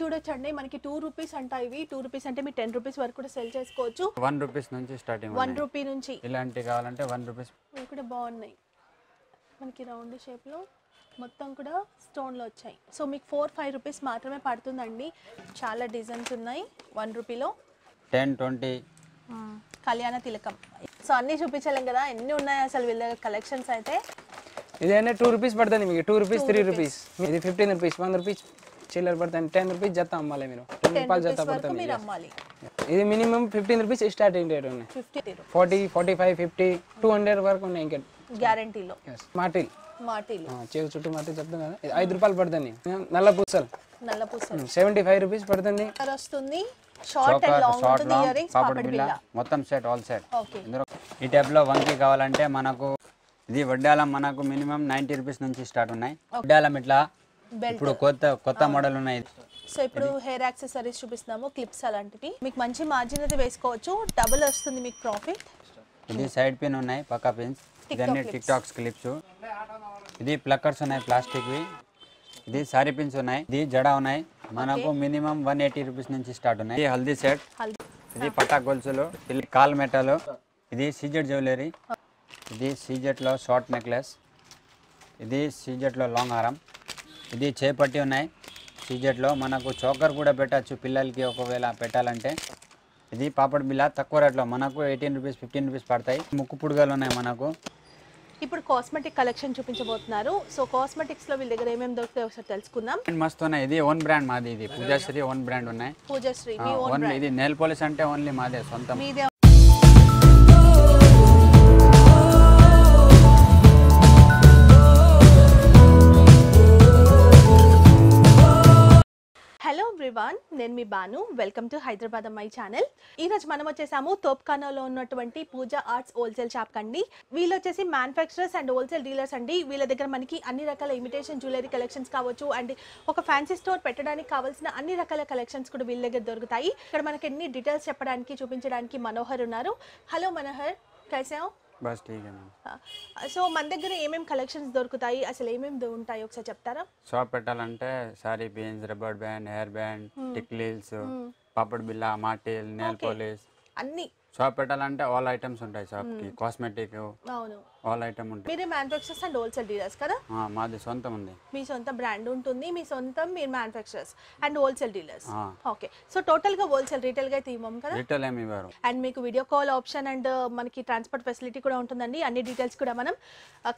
చూడొచ్చండి. మనకి two rupees అంట ఇవి. టూ రూపీస్ అంటే మీరు టెన్ రూపీస్ వరకు కూడా సెల్ చేసుకోవచ్చు. వన్ రూపీస్ నుంచి స్టార్టింగ్ వన్ రూపీ నుంచి. ఇలాంటివి కావాలంటే వన్ రూపీస్ ఇవి కూడా బాగున్నాయి. మనకి రౌండ్ షేప్లో మొత్తం కూడా స్టోన్లో వచ్చాయి. సో మీకు ఫోర్ ఫైవ్ రూపీస్ మాత్రమే పడుతుందండి. చాలా డిజైన్స్ ఉన్నాయి. వన్ రూపీలో టెన్ ట్వంటీ కళ్యాణ తిలకం. సో అన్నీ చూపించలేం కదా. ఎన్ని ఉన్నాయి అసలు వీళ్ళ కలెక్షన్స్ అయితే? ఇదైనా టూ రూపీస్ పడుతుంది మీకు. టూ రూపీస్ త్రీ రూపీస్ ఇది ఫిఫ్టీన్ రూపీస్ వన్ రూపీస్ చిల్లర పడుతుంది టెన్ రూపీస్ జత అమ్మాలి మీరు. టెన్ రూపాయలు జత అమ్మాలి. ఇది minimum fifteen rupees starting rate ఉన్నాయి. Forty forty five fifty two hundred వరకు ఉన్నాయి ఇంకా. గ్యారంటీలో మాటిల్ మాటీలు చేరు చుట్టూ మాటిల్ చెప్తాం కదా. ఇది ఐదు రూపాయలు పడుతుంది. నల్ల పూసలు. నల్ల పూసలు. సెవెంటీ ఫైవ్ రూపీస్ పడుతుంది. వస్తుంది. షార్ట్ అండ్ లాంగ్ షార్ట్ ఉంటుంది ఇయర్ లాంగ్ రింగ్స్ పాపడ్ పాపడి బిల్ల బిల్ల మొత్తం సెట్ ఆల్ సెట్ ఇందులో ఈ టైప్లో వంకి కావాలంటే మనకు ఇది వడ్డాలం మనకు మినిమం నైంటీ రూపీస్ నుంచి స్టార్ట్ ఉన్నాయి. వడ్డాలం ఇట్లా ఇప్పుడు కొత్త కొత్త మోడల్ ఉన్నాయి. సో ఇప్పుడు హెయిర్ యాక్సెసరీస్ చూపిస్తున్నాము క్లిప్స్ అలాంటివి. మీకు మంచి మార్జిన్ అయితే వేసుకోవచ్చు డబుల్ వస్తుంది మీకు ప్రాఫిట్ ఇది సైడ్ పిన్ ఉన్నాయి పక్కా పిన్స్ ఇదన్నీ టిక్ టాక్స్ క్లిప్స్ ఇది ప్లక్కర్స్ ఉన్నాయి ప్లాస్టిక్వి ఇది సారీ పిన్స్ ఉన్నాయి ఇది జడ ఉన్నాయి. మనకు మినిమం వన్ ఎయిటీ రూపీస్ నుంచి స్టార్ట్ ఉన్నాయి. ఇది హల్దీ సెట్ ఇది పట్టా గొలుసులు. ఇది కాల్ మెటల్. ఇది సీజెట్ జ్యువెలరీ ఇది సీజెట్లో షార్ట్ నెక్లెస్ ఇది సీజెట్లో లాంగ్ హారం ఇది చేపట్టి ఉన్నాయి. సీజెట్లో మనకు చోకర్ కూడా పెట్టచ్చు పిల్లలకి ఒకవేళ పెట్టాలంటే. ఇది పాపడ్ బిల్ల తక్కువ రేట్లో. మనకు ఎయిటీన్ రూపీస్ ఫిఫ్టీన్ రూపీస్ పడతాయి. ముక్కు పుడుగలు ఉన్నాయి మనకు. ఇప్పుడు కాస్మెటిక్ కలెక్షన్ చూపించబోతున్నారు. సో కాస్మెటిక్స్లో వీళ్ళ దగ్గర ఏమేమి దొరుకుతాయో ఒకసారి తెలుసుకుందాం. మస్తు ఉన్నాయి. ఇది ఓన్ బ్రాండ్ మాది. ఇది పూజాశ్రీ ఓన్ బ్రాండ్ ఉన్నాయి. పూజశ్రీ ఓన్లీ ఇది నెయిల్ పాలిష్ అంటే ఓన్లీ మాదే సొంతం. ఎవ్రీవాన్ నేను మీ బాను. వెల్కమ్ టు హైదరాబాద్ అమ్మాయి ఛానల్ ఈ రోజు మనం వచ్చేసాము తోప్ఖానాలో ఉన్నటువంటి పూజ ఆర్ట్స్ హోల్సేల్ షాప్ కండి. వీళ్ళు వచ్చేసి మ్యానుఫ్యాక్చరర్స్ అండ్ హోల్సేల్ డీలర్స్ అండి. వీళ్ళ దగ్గర మనకి అన్ని రకాల ఇమిటేషన్ జ్యువెలరీ కలెక్షన్స్ కావచ్చు అండ్ ఒక ఫ్యాన్సీ స్టోర్ పెట్టడానికి కావాల్సిన అన్ని రకాల కలెక్షన్స్ కూడా వీళ్ళ దగ్గర దొరుకుతాయి. ఇక్కడ మనకి ఎన్ని డీటెయిల్స్ చెప్పడానికి చూపించడానికి మనోహర్ ఉన్నారు. హలో మనోహర్. కైసా బస్ ఠీక్ సో మన దగ్గర ఏమేమి కలెక్షన్స్ దొరుకుతాయి? అసలు ఏమేమి ఉంటాయి? ఒకసారి చెప్తారా? షాప్ పెట్టాలంటే sari pins rubber band hair band టిక్లీల్స్ పాపడ్ బిల్ల మాటిల్ నెయిల్ పాలిష్. అన్ని. షాప్ పెట్టాలంటే ఆల్ ఐటమ్స్ ఉంటాయి షాప్కి కాస్మెటిక్ అవును. ఆల్ ఐటమ్ ఉంటాయి. మీరే మ్యానుఫ్యాక్చరర్స్ అండ్ హోల్సేల్ డీలర్స్ కదా? ఆ, మాది సొంతం ఉంది మీ సొంత బ్రాండ్ ఉంటుంది మీ సొంతం మీరు manufacturers and wholesale dealers. Okay so టోటల్గా హోల్సేల్ రీటైల్గా అయితే ఇవ్వము కదా? రిటైల్ ఏమి ఇవ్వరు. అండ్ మీకు వీడియో కాల్ ఆప్షన్ అండ్ మనకి ట్రాన్స్పోర్ట్ ఫెసిలిటీ కూడా ఉంటుందండి. అన్ని డీటెయిల్స్ కూడా మనం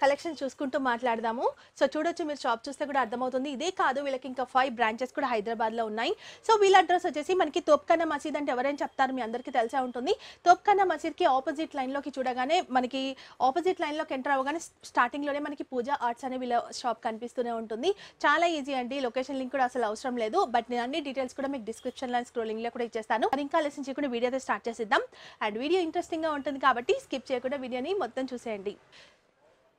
కలెక్షన్ చూసుకుంటూ మాట్లాడదాము. సో చూడొచ్చు మీరు షాప్ చూస్తే కూడా అర్థమవుతుంది. ఇదే కాదు వీళ్ళకి ఇంకా ఫైవ్ బ్రాంచెస్ కూడా హైదరాబాద్లో ఉన్నాయి. సో వీళ్ళ అడ్రస్ వచ్చేసి మనకి తోప్ఖానా మసీద్ అంటే ఎవరైనా చెప్తారు మీ అందరికీ తెలిసే ఉంటుంది. తోప్ఖానా మసీద్కి ఆపోజిట్ లైన్లోకి చూడగానే మనకి ఆపోజిట్ లైన్లోకి ఎంటర్ అవ్వగానే స్టార్టింగ్లోనే మనకి పూజ ఆర్ట్స్ అనే వీళ్ళ షాప్ కనిపిస్తూనే ఉంటుంది. చాలా ఈజీ అండి. లొకేషన్ లింక్ కూడా అసలు అవసరం లేదు. బట్ నేను అన్ని డీటెయిల్స్ కూడా మీకు డిస్క్రిప్షన్ లైన్ స్క్రోలింగ్లో కూడా ఇచ్చేస్తాను. ఇంకా లెసన్ చేయకుండా వీడియో అయితే స్టార్ట్ చేసేద్దాం. అండ్ వీడియో ఇంట్రెస్టింగ్గా ఉంటుంది కాబట్టి స్కిప్ చేయకుండా వీడియోని మొత్తం చూసేయండి.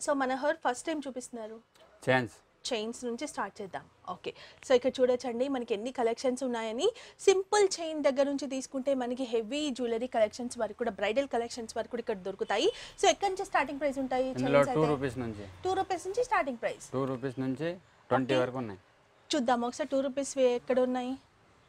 సో మనోహర్ ఫస్ట్ టైం చూపిస్తున్నారు. చైన్స్ నుంచి స్టార్ట్ చేద్దాం. ఓకే సో ఇక్కడ చూడొచ్చండి మనకి ఎన్ని కలెక్షన్స్ ఉన్నాయని. సింపుల్ చైన్ దగ్గర నుంచి తీసుకుంటే మనకి హెవీ జ్యువెలరీ కలెక్షన్స్ వరకు కూడా బ్రైడల్ కలెక్షన్స్ వరకు కూడా ఇక్కడ దొరుకుతాయి. సో ఎక్కడి నుంచి స్టార్టింగ్ ప్రైస్ ఉంటాయి టూ రూపీస్ నుంచి. టూ రూపీస్ నుంచి స్టార్టింగ్ ప్రైస్ టూ రూపీస్ నుంచి ట్వంటీ వరకు ఉన్నాయి. చూద్దాం ఒకసారి టూ రూపీస్ ఎక్కడ ఉన్నాయి?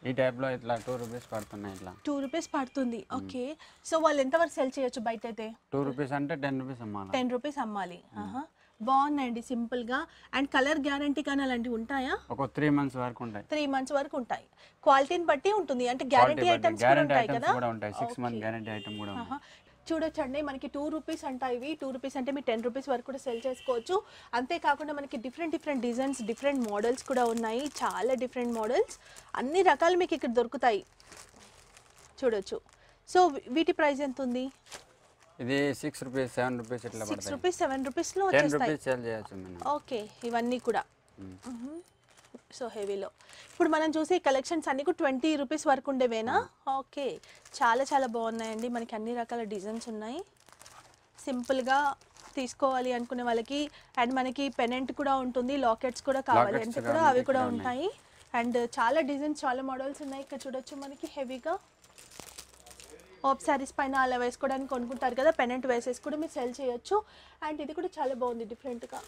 ఈ టైప్లో ఇట్లా టూ రూపీస్ పడుతున్నాయి ఇట్లా. టూ రూపీస్ పడుతుంది. ఓకే సో వాళ్ళు ఎంతవరకు సెల్ చేయొచ్చు బయట అయితే టూ రూపీస్ అంటే టెన్ రూపీస్ అమ్మాలి? టెన్ రూపీస్ అమ్మాలి. ఆహా. బాగున్నాయండి సింపుల్గా. అండ్ కలర్ గ్యారంటీ కానీ అలాంటివి ఉంటాయా? ఒక త్రీ మంత్స్ వరకు ఉంటాయి. త్రీ మంత్స్ వరకు ఉంటాయి. క్వాలిటీని బట్టి ఉంటుంది. అంటే గ్యారంటీ ఐటమ్స్ కూడా ఉంటాయి కదా? సిక్స్ మంత్ గ్యారంటీ ఐటమ్ కూడా. చూడొచ్చండి. మనకి టూ రూపీస్ అంట ఇవి. టూ రూపీస్ అంటే మీరు టెన్ రూపీస్ వరకు కూడా సెల్ చేసుకోవచ్చు. అంతేకాకుండా మనకి different different designs different models కూడా ఉన్నాయి. చాలా డిఫరెంట్ మోడల్స్. అన్ని రకాలు మీకు ఇక్కడ దొరుకుతాయి. చూడొచ్చు. సో వీటి ప్రైస్ ఎంత ఉంది? ఇది సిక్స్ రూపీస్ సెవెన్ రూపీస్ ఇట్లా సిక్స్ రూపీస్ సెవెన్ రూపీస్లో టెన్ వచ్చేస్తాయి. రూపీస్ సేల్ చేయొచ్చు మనం. ఓకే ఇవన్నీ కూడా. సో హెవీలో ఇప్పుడు మనం చూసే కలెక్షన్స్ అన్ని కూడా ట్వంటీ రూపీస్ వరకు ఉండేవేనా? ఓకే చాలా చాలా బాగున్నాయండి. మనకి అన్ని రకాల డిజైన్స్ ఉన్నాయి. సింపుల్గా తీసుకోవాలి అనుకునే వాళ్ళకి అండ్ మనకి పెనెంట్ కూడా ఉంటుంది లాకెట్స్ కూడా కావాలి అంటే కూడా అవి కూడా ఉంటాయి. అండ్ చాలా డిజైన్స్ చాలా మోడల్స్ ఉన్నాయి. ఇక్కడ చూడొచ్చు మనకి హెవీగా ఆప్ శారీస్ పైన అలా వేసుకోవడానికి కొనుక్కుంటారు కదా పెనెంట్ వేసేసి కూడా మీరు సెల్ చేయొచ్చు. అండ్ ఇది కూడా చాలా బాగుంది డిఫరెంట్గా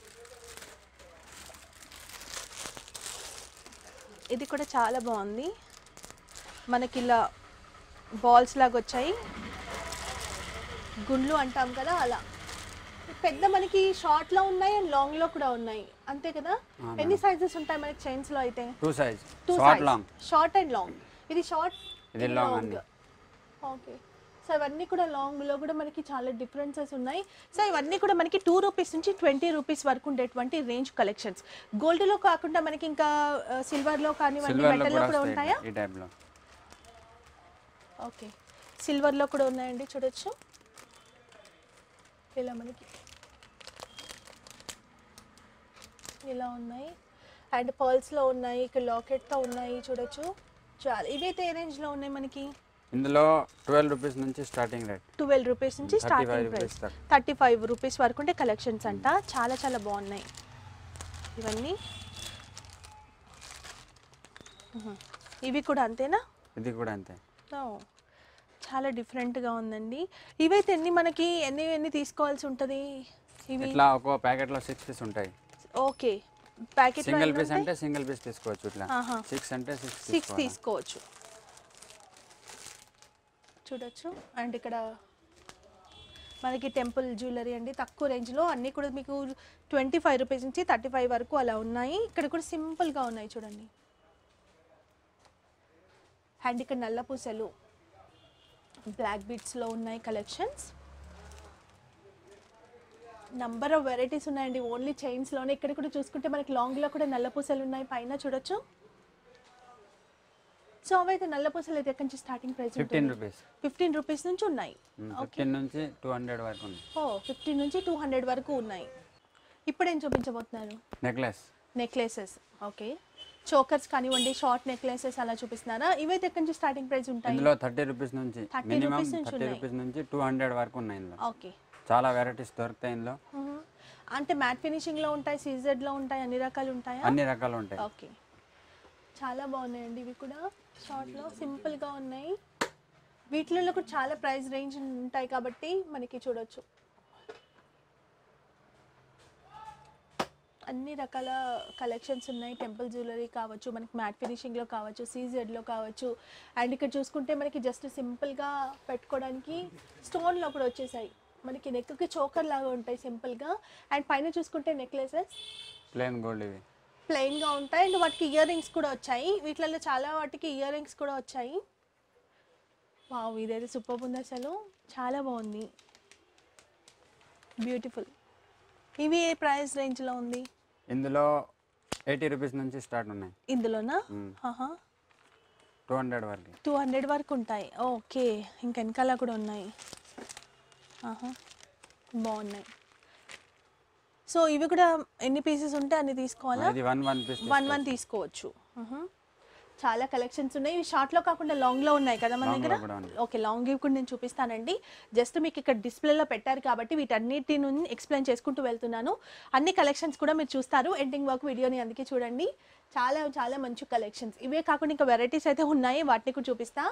ఇది కూడా చాలా బాగుంది. మనకి ఇలా బాల్స్ లాగా వచ్చాయి. గుండ్లు అంటాం కదా అలా. పెద్ద మనకి షార్ట్లో ఉన్నాయి అండ్ లాంగ్లో కూడా ఉన్నాయి. అంతే కదా? ఎన్ని సైజెస్ ఉంటాయి మనకి చైన్స్లో అయితే? Two size two short long short and long ఇది షార్ట్ ఇది అండి. ఓకే. సో ఇవన్నీ కూడా లాంగ్లో కూడా మనకి చాలా డిఫరెన్సెస్ ఉన్నాయి. సో ఇవన్నీ కూడా మనకి టూ రూపీస్ నుంచి ట్వంటీ రూపీస్ వరకు ఉండేటువంటి రేంజ్ కలెక్షన్స్ గోల్డ్లో కాకుండా మనకి ఇంకా సిల్వర్లో కానివ్వండి సిల్వర్లో మెటల్లో కూడా ఉంటాయా ఓకే. సిల్వర్లో కూడా ఉన్నాయండి చూడొచ్చు. ఇలా మనకి ఇలా ఉన్నాయి. అండ్ పర్ల్స్లో ఉన్నాయి ఇక్కడ లాకెట్తో ఉన్నాయి చూడొచ్చు. చాలా ఇవైతే ఏ రేంజ్లో ఉన్నాయి మనకి? ఇందులో ట్వెల్వ్ రూపీస్ నుంచి స్టార్టింగ్ రేట్. ట్వెల్వ్ రూపీస్ నుంచి 35 starting price. Thirty five rupees వరకు ఉంటే కలెక్షన్స్ అంట. చాలా చాలా బాగున్నాయి. ఇవన్నీ. ఇవి కూడా అంతేనా? ఇది కూడా అంతే. చాలా డిఫరెంట్గా ఉందండి. ఇవైతే ఎన్ని మనకి ఎన్ని ఎన్ని తీసుకోవాల్సి ఉంటుంది? ఇవి? ఇట్లా ఒక ప్యాకెట్లో సిక్స్ పీస్ ఉంటాయి. ఓకే. ప్యాకెట్ సింగిల్ పీస్ అంటే సింగిల్ పీస్ తీసుకోవచ్చు ఇట్లా. సిక్స్ అంటే సిక్స్ తీసుకోవచ్చు. చూడొచ్చు. అండ్ ఇక్కడ మనకి టెంపుల్ జ్యువెలరీ అండి. తక్కువ రేంజ్లో అన్నీ కూడా మీకు ట్వంటీ ఫైవ్ రూపీస్ నుంచి థర్టీ ఫైవ్ వరకు అలా ఉన్నాయి. ఇక్కడ కూడా సింపుల్గా ఉన్నాయి చూడండి. అండ్ ఇక్కడ నల్ల పూసలు బ్లాక్ బీట్స్లో ఉన్నాయి కలెక్షన్స్. నంబర్ ఆఫ్ వెరైటీస్ ఉన్నాయండి. ఓన్లీ చైన్స్లోనే ఇక్కడ కూడా చూసుకుంటే మనకి లాంగ్లో కూడా నల్ల పూసలు ఉన్నాయి. పైన చూడొచ్చు. సో అవైతే నల్ల పూసలు అయితే ఎక్కడి నుంచి starting price fifteen rupees fifteen rupees నుంచి ఉన్నాయి. ఫిఫ్టీన్ నుంచి టూ హండ్రెడ్ వరకు ఓ ఫిఫ్టీన్ నుంచి టూ హండ్రెడ్ వరకు ఉన్నాయి. ఇప్పుడు ఏం చూపించబోతున్నారు? నెక్లెస్ నెక్లెసెస్ ఓకే చోకర్స్ కానివ్వండి షార్ట్ నెక్లెసెస్ అలా చూపిస్తున్నారా? ఇవైతే ఎక్కడి నుంచి స్టార్టింగ్ ప్రైస్ ఉంటాయి? ఇందులో థర్టీ రూపీస్ నుంచి 30 మినిమం rupees నుంచి థర్టీ. రూపీస్ నుంచి టూ హండ్రెడ్ వరకు ఉన్నాయి ఇందులో. ఓకే చాలా వెరైటీస్ దొరుకుతాయి ఇందులో. అంటే మ్యాట్ ఫినిషింగ్లో ఉంటాయి సీజెడ్లో ఉంటాయి అన్ని రకాలు ఉంటాయా? అన్ని రకాలు ఉంటాయి. ఓకే చాలా బాగున్నాయండి ఇవి కూడా. షార్ట్లో సింపుల్గా ఉన్నాయి. వీటిలో కూడా చాలా ప్రైస్ రేంజ్ ఉంటాయి కాబట్టి మనకి చూడొచ్చు. అన్ని రకాల కలెక్షన్స్ ఉన్నాయి. టెంపుల్ జ్యువెలరీ కావచ్చు మనకి మ్యాట్ ఫినిషింగ్లో కావచ్చు సీజెడ్లో కావచ్చు. అండ్ ఇక్కడ చూసుకుంటే మనకి జస్ట్ సింపుల్గా పెట్టుకోవడానికి స్టోన్లో కూడా వచ్చేసాయి. మనకి నెక్కి చోకర్ లాగా ఉంటాయి సింపుల్గా. అండ్ పైన చూసుకుంటే నెక్లెసెస్ ప్లేన్ గోల్డ్ ఇవి. ప్లెయిన్గా ఉంటాయి. అండ్ వాటికి ఇయర్ రింగ్స్ కూడా వచ్చాయి. వీటిలలో చాలా వాటికి ఇయర్ రింగ్స్ కూడా వచ్చాయి. వావ్ ఇదైతే సూపర్ ఉంది అసలు. చాలా బాగుంది. బ్యూటిఫుల్. ఇవి ఏ ప్రైస్ రేంజ్లో ఉంది? ఇందులో ఎయిటీ రూపీస్ నుంచి స్టార్ట్ ఉన్నాయి. ఇందులోనా? టూ హండ్రెడ్ వరకు. టూ హండ్రెడ్ వరకు ఉంటాయి. ఓకే. ఇంకా వెనకాల కూడా ఉన్నాయి. ఆహా. బాగున్నాయి. సో ఇవి కూడా ఎన్ని పీసెస్ ఉంటే అన్ని తీసుకోవాలా? ఇది one one piece one one తీసుకోవచ్చు. చాలా కలెక్షన్స్ ఉన్నాయి. ఇవి షార్ట్లో కాకుండా లాంగ్లో ఉన్నాయి కదా మన దగ్గర. ఓకే లాంగ్ ఇవి కూడా నేను చూపిస్తానండి. జస్ట్ మీకు ఇక్కడ డిస్ప్లేలో పెట్టారు కాబట్టి వీటన్నిటి నుండి ఎక్స్ప్లెయిన్ చేసుకుంటూ వెళ్తున్నాను. అన్ని కలెక్షన్స్ కూడా మీరు చూస్తారు. ఎండింగ్ వర్క్ వీడియోని అందుకే చూడండి. చాలా చాలా మంచి కలెక్షన్స్ ఇవే కాకుండా ఇంకా వెరైటీస్ అయితే ఉన్నాయి. వాటిని కూడా చూపిస్తా.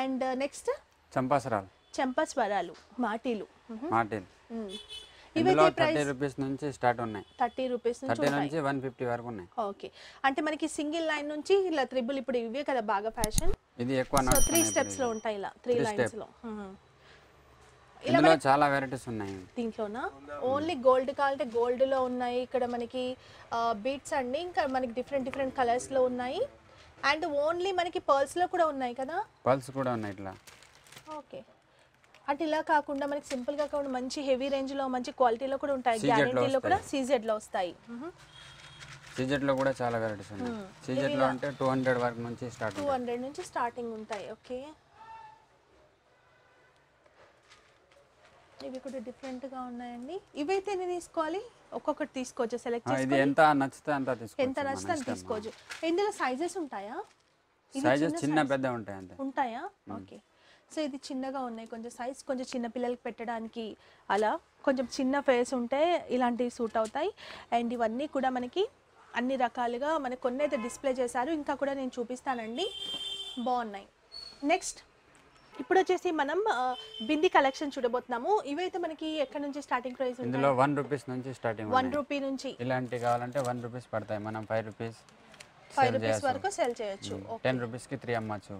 అండ్ నెక్స్ట్ చంపాసరాలు చెంపస్వరాలు మాటీలు. మాటిల్. ఇందులో థర్టీ ప్రైస్ రూపీస్ నుంచి స్టార్ట్ ఉన్నాయి. థర్టీ రూపీస్ నుంచి థర్టీ ఉంటాయి. నుంచి వన్ ఫిఫ్టీ వరకు ఉన్నాయి. ఓకే. అంటే మనకి సింగిల్ లైన్ నుంచి ఇలా త్రిబుల్ ఇప్పుడు ఇవే కదా బాగా ఫ్యాషన్ ఇది ఎక్కువ త్రీ స్టెప్స్లో. ఉంటాయి ఇలా త్రీ లైన్స్. లో. ఇందులో చాలా వెరైటీస్ ఉన్నాయి. దీంట్లోనా? ఓన్లీ గోల్డ్ కావాలంటే గోల్డ్లో ఉన్నాయి. ఇక్కడ మనకి బీట్స్ అండి. ఇంకా మనకి డిఫరెంట్ డిఫరెంట్ కలర్స్లో ఉన్నాయి. అండ్ ఓన్లీ మనకి పర్ల్స్లో కూడా ఉన్నాయి కదా? పల్స్ కూడా ఉన్నాయి ఇట్లా. ఓకే అంటే ఇలా కాకుండా మనకి సింపుల్గా కాకుండా మంచి హెవీ రేంజ్లో మంచి క్వాలిటీలో కూడా ఉంటాయి. గ్యారెంటీలో కూడా. సీజెడ్లో వస్తాయి. సీజెట్లో కూడా చాలా వెరైటీస్ ఉన్నాయి. సీజెట్లో అంటే టూ హండ్రెడ్ వరకు నుంచి స్టార్ట్ టూ హండ్రెడ్ నుంచి స్టార్టింగ్ ఉంటాయి. ఓకే. ఇవి కూడా డిఫరెంట్గా ఉన్నాయండి. ఇవైతే ఎన్ని తీసుకోవాలి? ఒక్కొక్కటి తీసుకోవచ్చు. సెలెక్ట్ ఇది చేసుకొని ఎంత నచ్చితే అంత ఎంత నచ్చితే అంత తీసుకోవచ్చు. ఇందులో సైజెస్ ఉంటాయా? సైజెస్ చిన్న? పెద్ద ఉంటాయి అంతే ఉంటాయా? ఓకే. సో ఇది చిన్నగా ఉన్నాయి. కొంచెం సైజ్ కొంచెం చిన్న పిల్లలకి పెట్టడానికి అలా కొంచెం చిన్న ఫేస్ ఉంటే ఇలాంటివి సూట్ అవుతాయి. అండ్ ఇవన్నీ కూడా మనకి అన్ని రకాలుగా మనకి కొన్ని అయితే డిస్ప్లే చేశారు. ఇంకా కూడా నేను చూపిస్తానండి. బాగున్నాయి. నెక్స్ట్ ఇప్పుడు వచ్చేసి మనం బింది కలెక్షన్ చూడబోతున్నాము. ఇవైతే మనకి ఎక్కడ నుంచి స్టార్టింగ్ ప్రైస్ ఇందులో వన్ రూపీస్ నుంచి స్టార్టింగ్ వన్ రూపీ నుంచి. ఇలాంటివి కావాలంటే వన్ రూపీస్ పడతాయి. మనం ఫైవ్ రూపీస్ ఫైవ్ రూపీస్. వరకు సెల్ చేయొచ్చు. టెన్ రూపీస్కి త్రీ అమ్మచ్చు.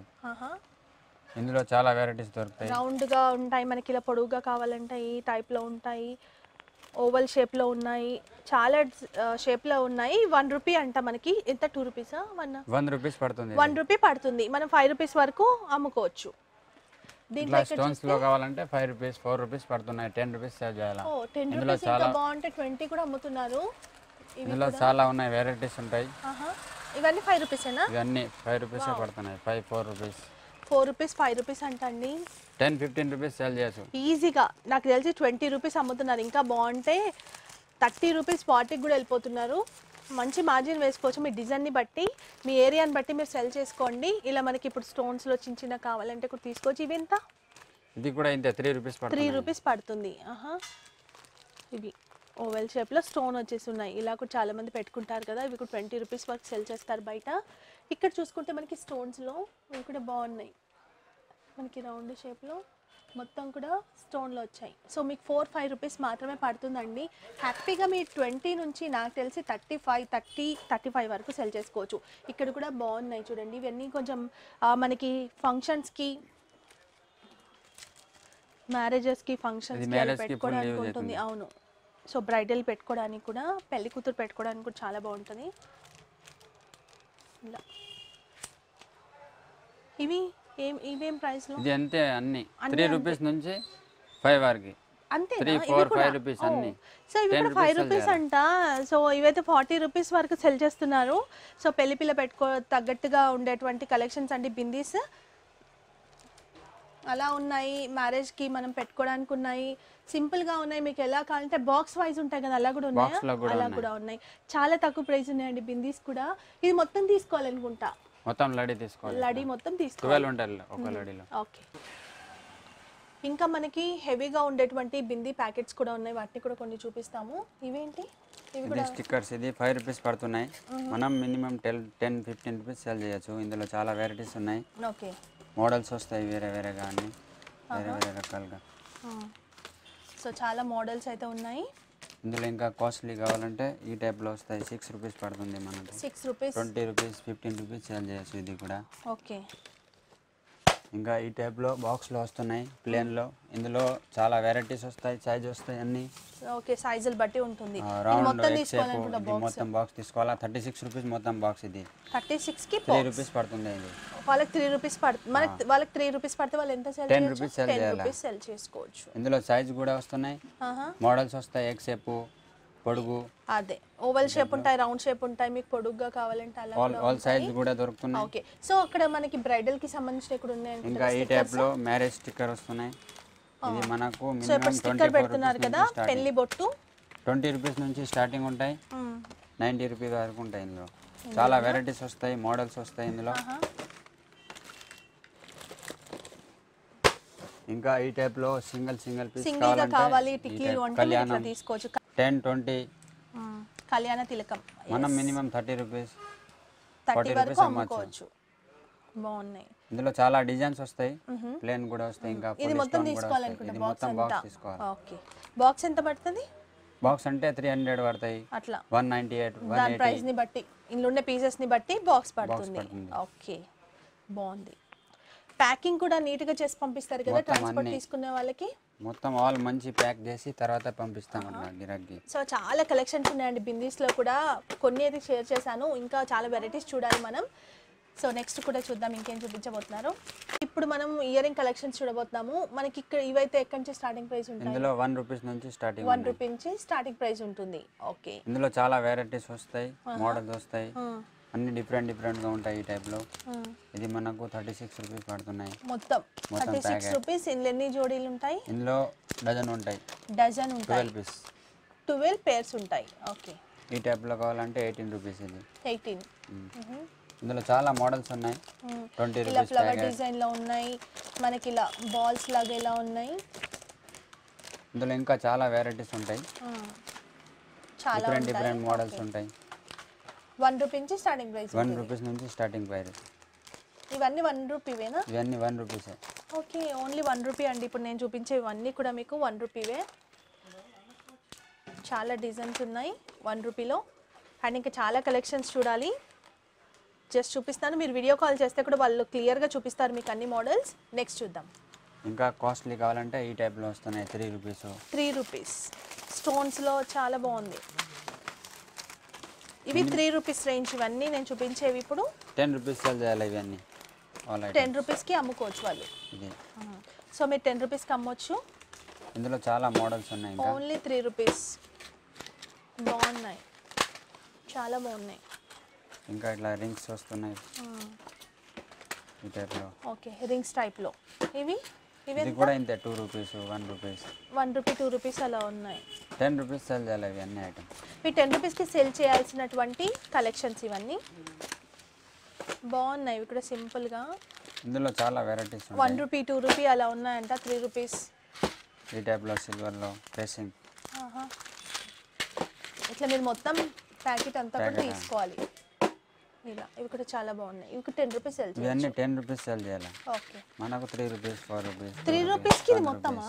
ఇందులో చాలా వెరైటీస్ దొరుకుతాయి. రౌండ్గా ఉంటాయి. మనకి ఇలా పొడువుగా కావాలంటే ఈ టైప్లో ఉంటాయి. ఓవల్ షేప్లో ఉన్నాయి. చాలా షేప్లో ఉన్నాయి. వన్ రూపీ అంట మనకి. ఎంత? టూ రూపీసా వన్? వన్ రూపీస్ పడుతుంది. వన్ రూపీ పడుతుంది. మనం ఫైవ్ రూపీస్ వరకు అమ్ముకోవచ్చు. దీంట్లో స్టోన్స్లో కావాలంటే ఫైవ్ రూపీస్ ఫోర్ రూపీస్ పడుతున్నాయి. టెన్ రూపీస్ సేవ్ చేయాలి. ఓ టెన్ రూపీస్ ఇంకా బాగుంటే ట్వంటీ కూడా అమ్ముతున్నారు. ఇందులో చాలా ఉన్నాయి. వెరైటీస్ ఉంటాయి. ఇవన్నీ ఫైవ్ రూపీసేనా ఇవన్నీ ఫైవ్ రూపీస్ పడుతున్నాయి. Five four rupees four rupees five rupees అంటండి. టెన్ ఫిఫ్టీన్ రూపీస్ సేల్ చేయొచ్చు ఈజీగా. నాకు తెలిసి ట్వంటీ రూపీస్ అమ్ముతున్నారు. ఇంకా బాగుంటే థర్టీ రూపీస్ ఫార్టీకి కూడా వెళ్ళిపోతున్నారు. మంచి మార్జిన్ వేసుకోవచ్చు మీ డిజైన్ని బట్టి. మీ ఏరియాని బట్టి మీరు సెల్ చేసుకోండి. ఇలా మనకి ఇప్పుడు స్టోన్స్లో చిన్న చిన్న కావాలంటే కూడా తీసుకోవచ్చు. ఇవి ఎంత? ఇది కూడా ఇంతే త్రీ రూపీస్ త్రీ రూపీస్ పడుతుంది. ఆహా. ఇవి ఓవెల్ షేప్లో స్టోన్ వచ్చేసి ఉన్నాయి. ఇలా కూడా చాలా మంది పెట్టుకుంటారు కదా. ఇవి కూడా ట్వంటీ రూపీస్ వరకు సెల్ చేస్తారు బయట. ఇక్కడ చూసుకుంటే మనకి స్టోన్స్లో ఇవి కూడా బాగున్నాయి. మనకి రౌండ్ షేప్లో మొత్తం కూడా స్టోన్లో వచ్చాయి. సో మీకు ఫోర్ ఫైవ్ రూపీస్ మాత్రమే పడుతుందండి. హ్యాపీగా మీ ట్వంటీ నుంచి నాకు తెలిసి thirty five thirty thirty five వరకు సెల్ చేసుకోవచ్చు. ఇక్కడ కూడా బాగున్నాయి చూడండి. ఇవన్నీ కొంచెం మనకి ఫంక్షన్స్కి మ్యారేజెస్కి full పెట్టుకోవడానికి ఉంటుంది. అవును. సో బ్రైడల్ పెట్టుకోవడానికి కూడా పెళ్ళి కూతురు పెట్టుకోవడానికి కూడా చాలా బాగుంటుంది. ఇలా. ఇవి ఏం ఇవేం ప్రైస్లో? ఇది అంతే అన్ని. త్రీ. రూపీస్ నుంచి ఫైవ్ వరకు. అంతే Three, four, five rupees అన్ని. సో ఇవి 10 కూడా ఫైవ్ రూపీస్ అంట. సో ఇవైతే ఫార్టీ రూపీస్ వరకు సెల్ చేస్తున్నారు. సో పెళ్ళి పిల్ల పెట్టుకో తగ్గట్టుగా ఉండేటువంటి కలెక్షన్స్ అండి. బిందీస్ అలా ఉన్నాయి. మ్యారేజ్కి మనం పెట్టుకోవడానికి ఉన్నాయి. సింపుల్గా ఉన్నాయి. మీకు ఎలా కావాలంటే బాక్స్ వైజ్ ఉంటాయి కదా అలా కూడా ఉన్నాయా? లో అలా. కూడా ఉన్నాయి. చాలా తక్కువ ప్రైస్ ఉన్నాయండి బిందీస్ కూడా. ఇది మొత్తం తీసుకోవాలనుకుంటా. మొత్తం లడీ తీసుకోవాలి లడీ మొత్తం తీసుకోవాలి. ఉంటాయి ఒక లడీలో. ఓకే. ఇంకా మనకి హెవీగా ఉండేటువంటి బిందీ ప్యాకెట్స్ కూడా ఉన్నాయి. వాటిని కూడా కొన్ని చూపిస్తాము. ఇవేంటి? ఇవి ఇది స్టిక్కర్స్. ఇది ఫైవ్ రూపీస్ పడుతున్నాయి. మనం minimum ten ten fifteen rupees sale చేయొచ్చు. ఇందులో చాలా వెరైటీస్ ఉన్నాయి. ఓకే. మోడల్స్ వస్తాయి వేరే వేరేగా అన్ని వేరే వేరే రకాలుగా. సో చాలా మోడల్స్ అయితే ఉన్నాయి. ఇందులో ఇంకా కాస్ట్లీ కావాలంటే ఈ టైప్లో వస్తాయి. సిక్స్ రూపీస్ పడుతుంది మనకు. Six rupees twenty rupees fifteen rupees sale చేయొచ్చు ఇది కూడా. ఓకే ఇంకా ఈ టైప్లో బాక్స్లో వస్తున్నాయి ప్లేన్లో. ఇందులో చాలా వెరైటీస్ వస్తాయి సైజ్ వస్తాయి అన్ని. ఓకే సైజులు బట్టి ఉంటుంది. రౌండ్ మొత్తం బాక్స్ మొత్తం బాక్స్ తీసుకోవాలా? థర్టీ సిక్స్ రూపీస్ మొత్తం బాక్స్ ఇది. థర్టీ సిక్స్కి త్రీ రూపీస్ పడుతుంది ఇది. వాళ్ళకి త్రీ రూపీస్ పడుతుంది మనకి వాళ్ళకి త్రీ రూపీస్ పడితే వాళ్ళు ఎంత సెల్ 10 rupees sell టెన్ చేయాలా? రూపీస్ సెల్ చేసుకోవచ్చు. ఇందులో సైజ్ కూడా వస్తున్నాయి. మోడల్స్ వస్తాయి ఎక్సేపు పొడుగు. అదే. ఓవల్ షేప్ ఉంటాయి రౌండ్ షేప్ ఉంటాయి మీకు పొడుగ్గా కావాలంటే అలా ఆల్ సైజ్ కూడా దొరుకుతున్నాయి. ఓకే. సో అక్కడ మనకి బ్రైడల్కి సంబంధించిన ఇక్కడ ఉన్నాయి ఇంకా ఈ టైప్లో మ్యారేజ్ స్టిక్కర్ వస్తున్నాయి. ఇది మనకు సో ఇప్పుడు స్టిక్కర్ పెడుతున్నారు కదా పెళ్ళి బొట్టు. ట్వంటీ రూపీస్ నుంచి స్టార్టింగ్ ఉంటాయి. నైంటీ రూపీస్ వరకు ఉంటాయి ఇందులో. చాలా వెరైటీస్ వస్తాయి మోడల్స్ వస్తాయి ఇందులో. ఇంకా ఈ టైప్లో సింగిల్ సింగిల్ పీస్ సింగిల్గా కావాలి టిక్లీలు అంటే ఇట్లా తీసుకోవచ్చు. Ten twenty. కళ్యాణ తిలకం. మనం మినిమం థర్టీ రూపీస్ థర్టీ 40 వరకు. అమ్ముకోవచ్చు. బాగున్నాయి. ఇందులో చాలా డిజైన్స్ వస్తాయి. ప్లేన్ కూడా వస్తాయి ఇంకా ఇది మొత్తం. తీసుకోవాలనుకుంటా బాక్స్ అంతా ఓకే. బాక్స్ ఎంత పడుతుంది? బాక్స్ అంటే త్రీ హండ్రెడ్ పడతాయి. అట్లా. వన్ నైంటీ ఎయిట్ దాని ప్రైస్ని బట్టి ఇందులో ఉండే పీసెస్ని బట్టి బాక్స్ పడుతుంది. ఓకే. బాగుంది. ప్యాకింగ్ కూడా నీట్గా చేసి పంపిస్తారు కదా మొత్తం ట్రాన్స్పోర్ట్ అన్ని. తీసుకునే వాళ్ళకి? మొత్తం ఆల్ మంచి ప్యాక్ చేసి తర్వాత పంపిస్తాం అట్లా గిరాక్కి సో చాలా కలెక్షన్స్ ఉన్నాయండి. బిందీస్లో కూడా కొన్ని అయితే షేర్ చేశాను. ఇంకా చాలా వెరైటీస్ చూడాలి మనం. సో నెక్స్ట్ కూడా చూద్దాం. ఇంకేం చూపించబోతున్నారు? ఇప్పుడు మనం ఇయర్ రింగ్ కలెక్షన్స్ చూడబోతున్నాము. మనకి ఇక్కడ ఇవైతే ఎక్కడి నుంచి స్టార్టింగ్ ప్రైస్ ఉంటాయి? ఇందులో వన్ రూపీస్ నుంచి స్టార్టింగ్ వన్ రూపీ నుంచి స్టార్టింగ్ ప్రైస్ ఉంటుంది. ఓకే ఇందులో చాలా వెరైటీస్ వస్తాయి. మోడల్స్ వస్తాయి. అన్ని డిఫరెంట్ డిఫరెంట్గా ఉంటాయి ఈ టైప్లో. ఇది మనకు థర్టీ సిక్స్ రూపీస్ పడుతున్నాయి. మొత్తం. Thirty six. రూపీస్. ఇందులో ఎన్ని జోడీలు ఉంటాయి? ఇందులో డజన్ ఉంటాయి. Dozen twelve piece. Twelve pairs ఉంటాయి. ఓకే. ఈ టైప్లో కావాలంటే ఎయిటీన్ రూపీస్ ఇది. ఎయిటీన్. ఇందులో చాలా మోడల్స్ ఉన్నాయి. Twenty rupees flower packet. డిజైన్లో ఉన్నాయి. మనకి ఇలా బాల్స్ లాగా ఇలా ఉన్నాయి? ఇందులో ఇంకా చాలా వెరైటీస్ ఉంటాయి. డిఫరెంట్ డిఫరెంట్ మోడల్స్ ఉంటాయి. వన్ రూపీ నుంచి స్టార్టింగ్ ప్రైస్ వన్ రూపీస్ నుంచి స్టార్టింగ్ ప్రైస్. ఇవన్నీ వన్ రూపీవేనా ఇవన్నీ వన్ రూపీసే. ఓకే ఓన్లీ వన్ రూపీ అండి. ఇప్పుడు నేను చూపించే ఇవన్నీ కూడా మీకు వన్ రూపీవే. చాలా డిజైన్స్ ఉన్నాయి వన్ రూపీలో. అండ్ ఇంకా చాలా కలెక్షన్స్ చూడాలి. జస్ట్ చూపిస్తాను. మీరు వీడియో కాల్ చేస్తే కూడా వాళ్ళు క్లియర్గా చూపిస్తారు మీకు అన్ని మోడల్స్. నెక్స్ట్ చూద్దాం. ఇంకా కాస్ట్లీ కావాలంటే ఈ టైప్లో వస్తున్నాయి. Three rupees. Three rupees. స్టోన్స్లో చాలా బాగుంది. ఇవి త్రీ రూపీస్ రేంజ్ ఇవన్నీ నేను చూపించేవి ఇప్పుడు. టెన్ రూపీస్ చేయాలి ఇవన్నీ. టెన్ రూపీస్కి అమ్ముకోవచ్చు వాళ్ళు. సో మీరు టెన్ రూపీస్కి అమ్మొచ్చు. ఇందులో చాలా మోడల్స్ ఉన్నాయి ఓన్లీ త్రీ రూపీస్ బాగున్నాయి. చాలా బాగున్నాయి. ఇంకా ఇట్లా రింగ్స్ వస్తున్నాయి. ఓకే రింగ్స్ టైప్లో ఇవి? ఇది కూడా ఇంతే two rupees one rupees one rupee two rupees అలా ఉన్నాయి. టెన్ రూపీస్ సెల్ చేయాలి ఇవి అన్ని ఐటమ్ మీ టెన్ రూపీస్కి సెల్ చేయాల్సినటువంటి కలెక్షన్స్ ఇవన్నీ బాగున్నాయి ఇవి కూడా సింపుల్గా ఇందులో చాలా varieties one rupee two rupee అలా ఉన్నాయంట త్రీ రూపీస్ ఈ టైప్లో సిల్వర్లో ప్రెసింగ్ ఇట్లా మీరు మొత్తం ప్యాకెట్ అంతా కూడా. తీసుకోవాలి. ఇలా ఇవి కూడా చాలా బాగున్నాయి. ఇవి టెన్ రూపీస్ సెల్ ఇవన్నీ టెన్ రూపీస్ సెల్ చేయాలి? ఓకే. మనకు three rupees four rupees three రూపీస్కి ఇది మొత్తమా?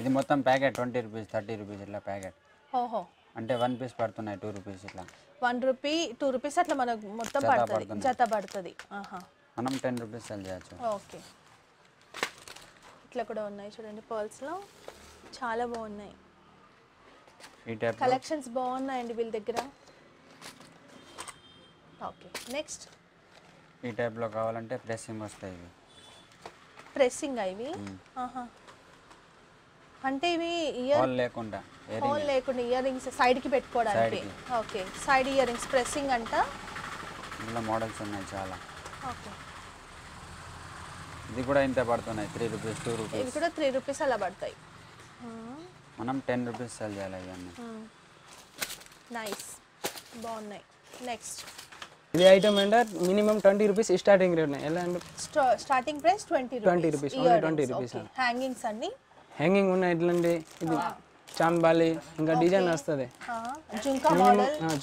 ఇది మొత్తం packet twenty rupees thirty rupees ఇట్లా ప్యాకెట్. ఓహో. అంటే వన్ పీస్ పడుతున్నాయి టూ రూపీస్ ఇట్లా. వన్ రూపీ టూ రూపీస్ అట్లా మనకు మొత్తం పడుతుంది. జత పడుతుంది. ఆహా. మనం టెన్ రూపీస్ సెల్ చేయొచ్చు. ఓకే. ఇట్లా కూడా ఉన్నాయి చూడండి పర్ల్స్లో చాలా బాగున్నాయి. కలెక్షన్స్ బాగున్నాయండి వీళ్ళ దగ్గర. ఓకే నెక్స్ట్ ఈ టైప్లో కావాలంటే ప్రెస్సింగ్ వస్తాయి ఇవి. ప్రెస్సింగ్ ఇవి? ఆహా. అంటే ఇవి ఇయర్ లేకుండా హోల్ లేకుండా ఇయర్ రింగ్స్ సైడ్కి పెట్టుకోవడానికి. Okay side earrings pressing అంట? ఇందులో మోడల్స్ ఉన్నాయి చాలా. ఓకే. ఇది కూడా ఇంత పడుతున్నాయి త్రీ రూపీస్ టూ ఇవి రూపీస్ కూడా త్రీ రూపీస్ అలా పడతాయి. మనం టెన్ రూపీస్ సెల్ చేయాలి ఇవన్నీ. నైస్ బాగున్నాయి. నెక్స్ట్ ఇది ఐటమ్ అంటే minimum twenty rupees starting rate ఎలా అంటే starting price twenty 20 rupees, only 20 rupees. Hangings అన్ని? హ్యాంగింగ్ ఉన్నాయి ఎట్లండి ఇది చాంద్ బాలి ఇంకా డిజైన్ వస్తుంది.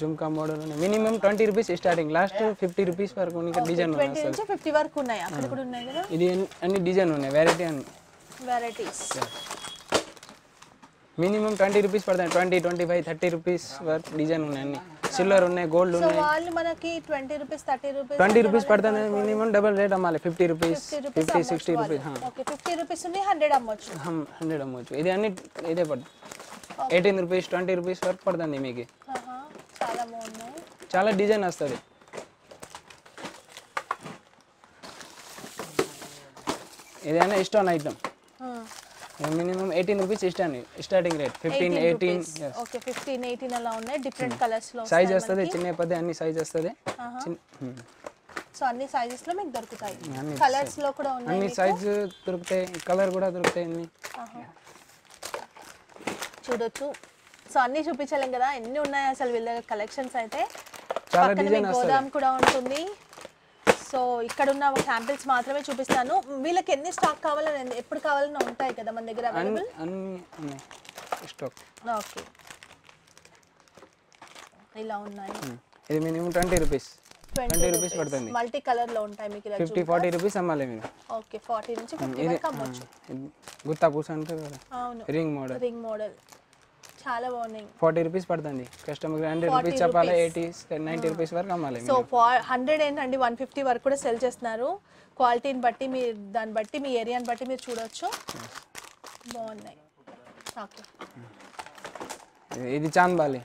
Jhumka model minimum twenty rupees starting last fifty rupees వరకు ఇంకా డిజైన్ ట్వంటీ ఫిఫ్టీ వరకు ఉన్నాయి. అక్కడ కూడా ఉన్నాయి కదా? ఇది అన్ని- అన్ని డిజైన్ ఉన్నాయి. వెరైటీ అన్ని. వెరైటీస్ మినిమం ట్వంటీ రూపీస్ పడతాయి. Twenty twenty five thirty rupees వరకు డిజైన్ ఉన్నాయి అన్ని. సిల్వర్ ఉన్నాయి గోల్డ్ ఉన్నాయి. వాళ్ళు మనకి twenty rupees thirty rupees twenty rupees పడుతుంది. మినిమం డబల్ రేట్ అమ్మాలి. Fifty rupees fifty sixty rupees fifty rupees hundred అమ్మొచ్చు. హండ్రెడ్ ఇది అన్ని ఇదే పడుతుంది ఎయిటీన్ రూపీస్ ట్వంటీ రూపీస్ వరకు పడుతుంది మీకు. చాలా డిజైన్ వస్తుంది. ఏదైనా ఇష్టం ఐటమ్. మినిమం ఎయిటీన్ రూపీస్ ఇష్టం starting rate fifteen eighteen okay fifteen eighteen అలా ఉన్నాయి. డిఫరెంట్ కలర్స్లో సైజ్ వస్తుంది చిన్న పెద్ద అన్ని సైజ్ వస్తుంది. సో అన్ని సైజెస్లో మీకు దొరుకుతాయి. కలర్స్లో కూడా ఉన్నాయి అన్ని సైజ్ దొరుకుతాయి కలర్ కూడా దొరుకుతాయి అన్ని. చూడొచ్చు. సో అన్ని చూపించలేం కదా ఎన్ని ఉన్నాయి అసలు వీళ్ళ కలెక్షన్స్ అయితే? చాలా డిజైన్ గోదాం కూడా ఉంటుంది. సో ఇక్కడ ఉన్న శాంపిల్స్ మాత్రమే చూపిస్తాను. వీళ్ళకి ఎన్ని స్టాక్ కావాలని ఎప్పుడు కావాలని ఉంటాయి కదా మన దగ్గర అవైలబుల్ స్టాక్ ఓకే. ఇలా ఉన్నాయి. ఇది minimum twenty rupees twenty rupees పడుతుంది. మల్టీ కలర్లో ఉంటాయి మీకు ఫిఫ్టీ ఫార్టీ రూపీస్ అమ్మాలి మీరు. ఓకే ఫార్టీ నుంచి ఫిఫ్టీ వరకు అమ్మొచ్చు. గుత్తా పూస అవును. రింగ్ మోడల్ రింగ్ మోడల్ చాలా బాగున్నాయి. ఫార్టీ రూపీస్ పడుతుంది. కస్టమర్ హండ్రెడ్ 40 రూపీస్ చెప్పాలి ఎయిటీ నైంటీ రూపీస్ వరకు అమ్మాలి సో హండ్రెడ్ ఏంటండి వన్ ఫిఫ్టీ వరకు కూడా సెల్ చేస్తున్నారు. క్వాలిటీని బట్టి మీ దాన్ని బట్టి మీ ఏరియాని బట్టి మీరు చూడొచ్చు. బాగున్నాయి. ఓకే ఇది- chandbali.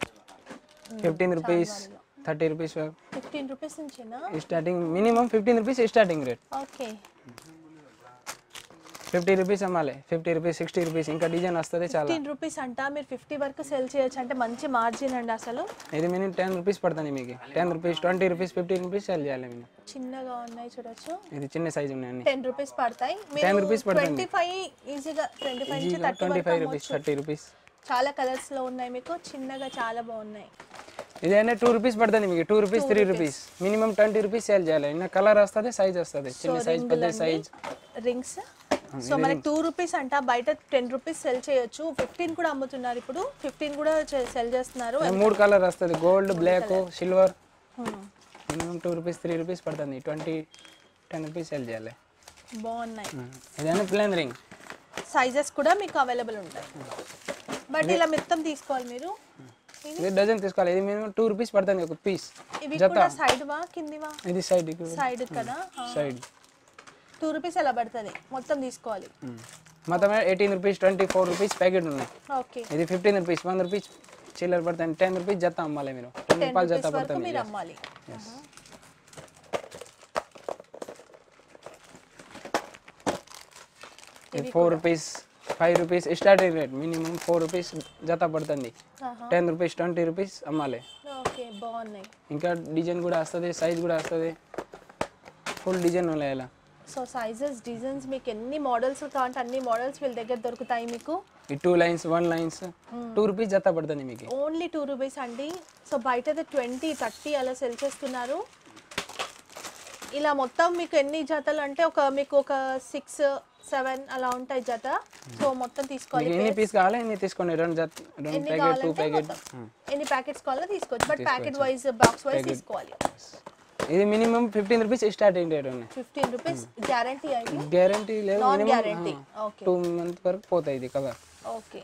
Fifteen rupees thirty rupees వరకు. Fifteen rupees నుంచేనా? Starting minimum fifteen rupees starting rate okay fifty rupees అమ్మాలి ఫిఫ్టీ రూపీస్ సిక్స్టీ రూపీస్ ఇంకా డిజైన్ వస్తుంది చాలా. ఫిఫ్టీన్ రూపీస్ అంట మీరు ఫిఫ్టీ వరకు సెల్ చేయొచ్చు అంటే మంచి మార్జిన్ అండి అసలు. ఇది మినిమం టెన్ రూపీస్ పడుతుంది మీకు ten rupees twenty rupees fifteen rupees sell చేయాలి మేము చిన్నగా ఉన్నాయి చూడొచ్చు. ఇది చిన్న సైజ్ ఉన్నాయి అన్ని. టెన్ రూపీస్ పడతాయి. 10 rupees పడుతుంది. ట్వంటీ ఫైవ్ ఈజీగా ట్వంటీ ఫైవ్ నుంచి twenty five rupees. Thirty rupees చాలా కలర్స్లో ఉన్నాయి మీకు చిన్నగా చాలా బాగున్నాయి. ఇదైనా టూ రూపీస్ పడుతుంది మీకు two rupees three rupees minimum twenty rupees sale చేయాలి. ఇంకా కలర్ వస్తుంది సైజ్ వస్తుంది. చిన్న సైజ్ పెద్ద సైజ్ రింగ్స్ సో మనకి టూ రూపీస్ అంట బయట టెన్ రూపీస్ సెల్ చేయొచ్చు. ఫిఫ్టీన్ కూడా అమ్ముతున్నారు ఇప్పుడు. ఫిఫ్టీన్ కూడా సెల్ చేస్తున్నారు. మూడు కలర్ వస్తుంది. Gold black silver. Minimum two rupees three rupees పడుతుంది. ట్వంటీ టెన్ రూపీస్ సేల్ చేయాలి. బాగున్నాయి. ఇదైనా ప్లేన్ రింగ్ సైజెస్ కూడా మీకు అవైలబుల్ ఉంటాయి. బట్ ఇలా మొత్తం తీసుకోవాలి మీరు. ఇది డజన్ తీసుకోవాలి. ఇది మినిమం టూ రూపీస్ పడుతుంది ఒక పీస్ ఇవి. కూడా సైడ్ వా కిందివా? ఇది సైడ్ సైడ్ కదా? సైడ్ టూ రూపీస్ ఎలా పడుతుంది. మొత్తం తీసుకోవాలి. మొత్తం eighteen rupees twenty four rupees packet ఉన్నాయి ఓకే. ఇది ఫిఫ్టీన్ రూపీస్ వంద రూపీస్ చిల్లర పడుతుంది టెన్ రూపీస్ జత అమ్మాలి మీరు. టెన్ రూపాయలు జత పడుతుంది మీరు అమ్మాలి. ఇది four rupees five rupees starting rate minimum four rupees జత పడుతుంది. టెన్ రూపీస్ ట్వంటీ రూపీస్ అమ్మాలి. ఇంకా డిజైన్ కూడా వస్తుంది సైజ్ కూడా వస్తుంది. ఫుల్ డిజైన్ ఉన్నాయి ఇలా సో సైజెస్ డిజైన్స్ మీకు ఎన్ని మోడల్స్ కావాలంటే అన్ని మోడల్స్ వీళ్ళ దగ్గర దొరుకుతాయి మీకు? ఈ two lines one lines two rupees జత పడుతుంది మీకు. ఓన్లీ టూ రూపీస్ అండి. సో బయట ట్వంటీ థర్టీ అలా సెల్ చేస్తున్నారు. ఇలా మొత్తం మీకు ఎన్ని జతలు అంటే ఒక మీకు ఒక సిక్స్ సెవెన్ అలా ఉంటాయి జత. సో మొత్తం తీసుకోవాలి ఎన్ని పీస్ కావాలి ఎన్ని తీసుకోండి. రెండు జత రెండు ఎన్ని ప్యాకెట్ టూ ప్యాకెట్ ఎన్ని ప్యాకెట్స్ కావాలో తీసుకోవచ్చు. But packet wise box wise తీసుకోవాలి. ఇది minimum fifteen rupees starting rate ఉన్నాయి ఫిఫ్టీన్ రూపీస్ గ్యారంటీ అయింది గ్యారంటీ లేదు minimum guarantee okay two month వరకు పోతాయి ఇది okay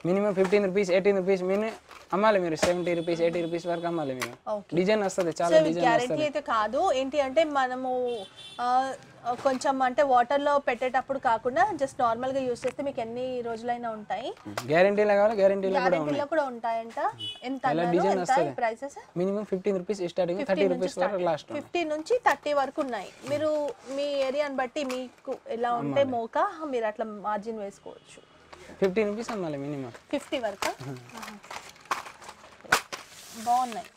minimum fifteen rupees eighteen rupees minimum అమ్మాలి మీరు. సెవెంటీ రూపీస్ ఎయిటీ రూపీస్ వరకు అమ్మాలి మీరు. ఓకే. డిజైన్ వస్తుంది చాలా డిజైన్ గ్యారంటీ అయితే కాదు. ఏంటి అంటే మనము కొంచెం అంటే వాటర్లో పెట్టేటప్పుడు కాకుండా జస్ట్ నార్మల్గా యూస్ చేస్తే మీకు ఎన్ని రోజులైనా ఉంటాయి. గ్యారంటీలో కావాలి? గ్యారంటీలో కూడా ఉంటాయంట. ఎంత ఎంత prices minimum fifteen rupees starting thirty rupees వరకు లాస్ట్ ఫిఫ్టీ నుంచి థర్టీ వరకు ఉన్నాయి. మీరు మీ ఏరియాని బట్టి మీకు ఎలా ఉంటే మోక మీరు అట్లా మార్జిన్ వేసుకోవచ్చు. ఫిఫ్టీన్ రూపీస్ అమ్మాలి మినిమం. ఫిఫ్టీ వరకు? బాగున్నాయి.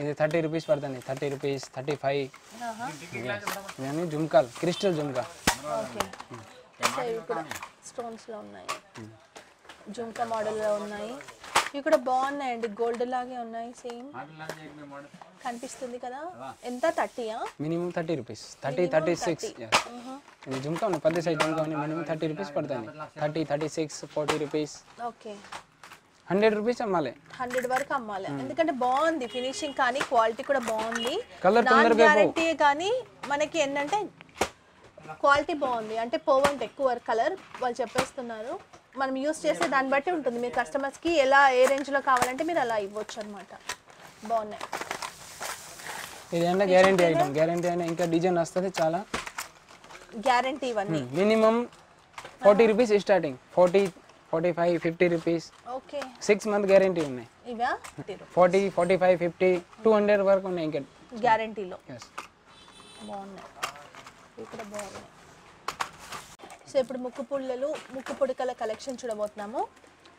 ఇది థర్టీ రూపీస్ పడుతుంది. Thirty rupees thirty five. ఇవన్నీ జుమ్కాల్ క్రిస్టల్ జుమ్కా. ఓకే. సో ఇవి కూడా స్టోన్స్లో ఉన్నాయి జుంకా మోడల్లో ఉన్నాయి. ఇవి కూడా బాగున్నాయండి. గోల్డ్ లాగే ఉన్నాయి. సేమ్ కనిపిస్తుంది కదా. ఎంత? థర్టీయా minimum thirty rupees. Thirty thirty six. Jhumka ఉన్నాయి. పెద్ద సైజ్ జుమ్కా ఉన్నాయి. మినిమం థర్టీ రూపీస్ పడుతుంది thirty thirty six forty rupees. Okay. Hundred rupees అమ్మాలి. హండ్రెడ్ వరకు అమ్మాలి. ఎందుకంటే బాగుంది ఫినిషింగ్ కానీ క్వాలిటీ కూడా బాగుంది. నాన్ తొందరగా. గ్యారంటీ కానీ మనకి ఏంటంటే క్వాలిటీ బాగుంది. అంటే పోవంట్ ఎక్కువ కలర్ వాళ్ళు చెప్పేస్తున్నారు. మనం యూస్ చేసే దాన్ని బట్టి ఉంటుంది. మీరు కస్టమర్స్కి ఎలా ఏ రేంజ్లో కావాలంటే మీరు అలా ఇవ్వచ్చు అనమాట బాగున్నాయి. ఇది అంటే గ్యారంటీ ఐటమ్. గ్యారంటీ అయినా ఇంకా డిజైన్ వస్తుంది చాలా. గ్యారంటీ ఇవన్నీ? Minimum forty rupees starting forty forty five fifty rupees. Okay. Six month guarantee ఉన్నాయి. ఇవా? Forty forty five fifty two hundred వరకు ఉన్నాయి ఇంకా. గ్యారంటీలో. బాగున్నాయి. ఇవి కూడా బాగున్నాయి. సో ఇప్పుడు ముక్కు పుల్లలు ముక్కు పుడకల కలెక్షన్ చూడబోతున్నాము.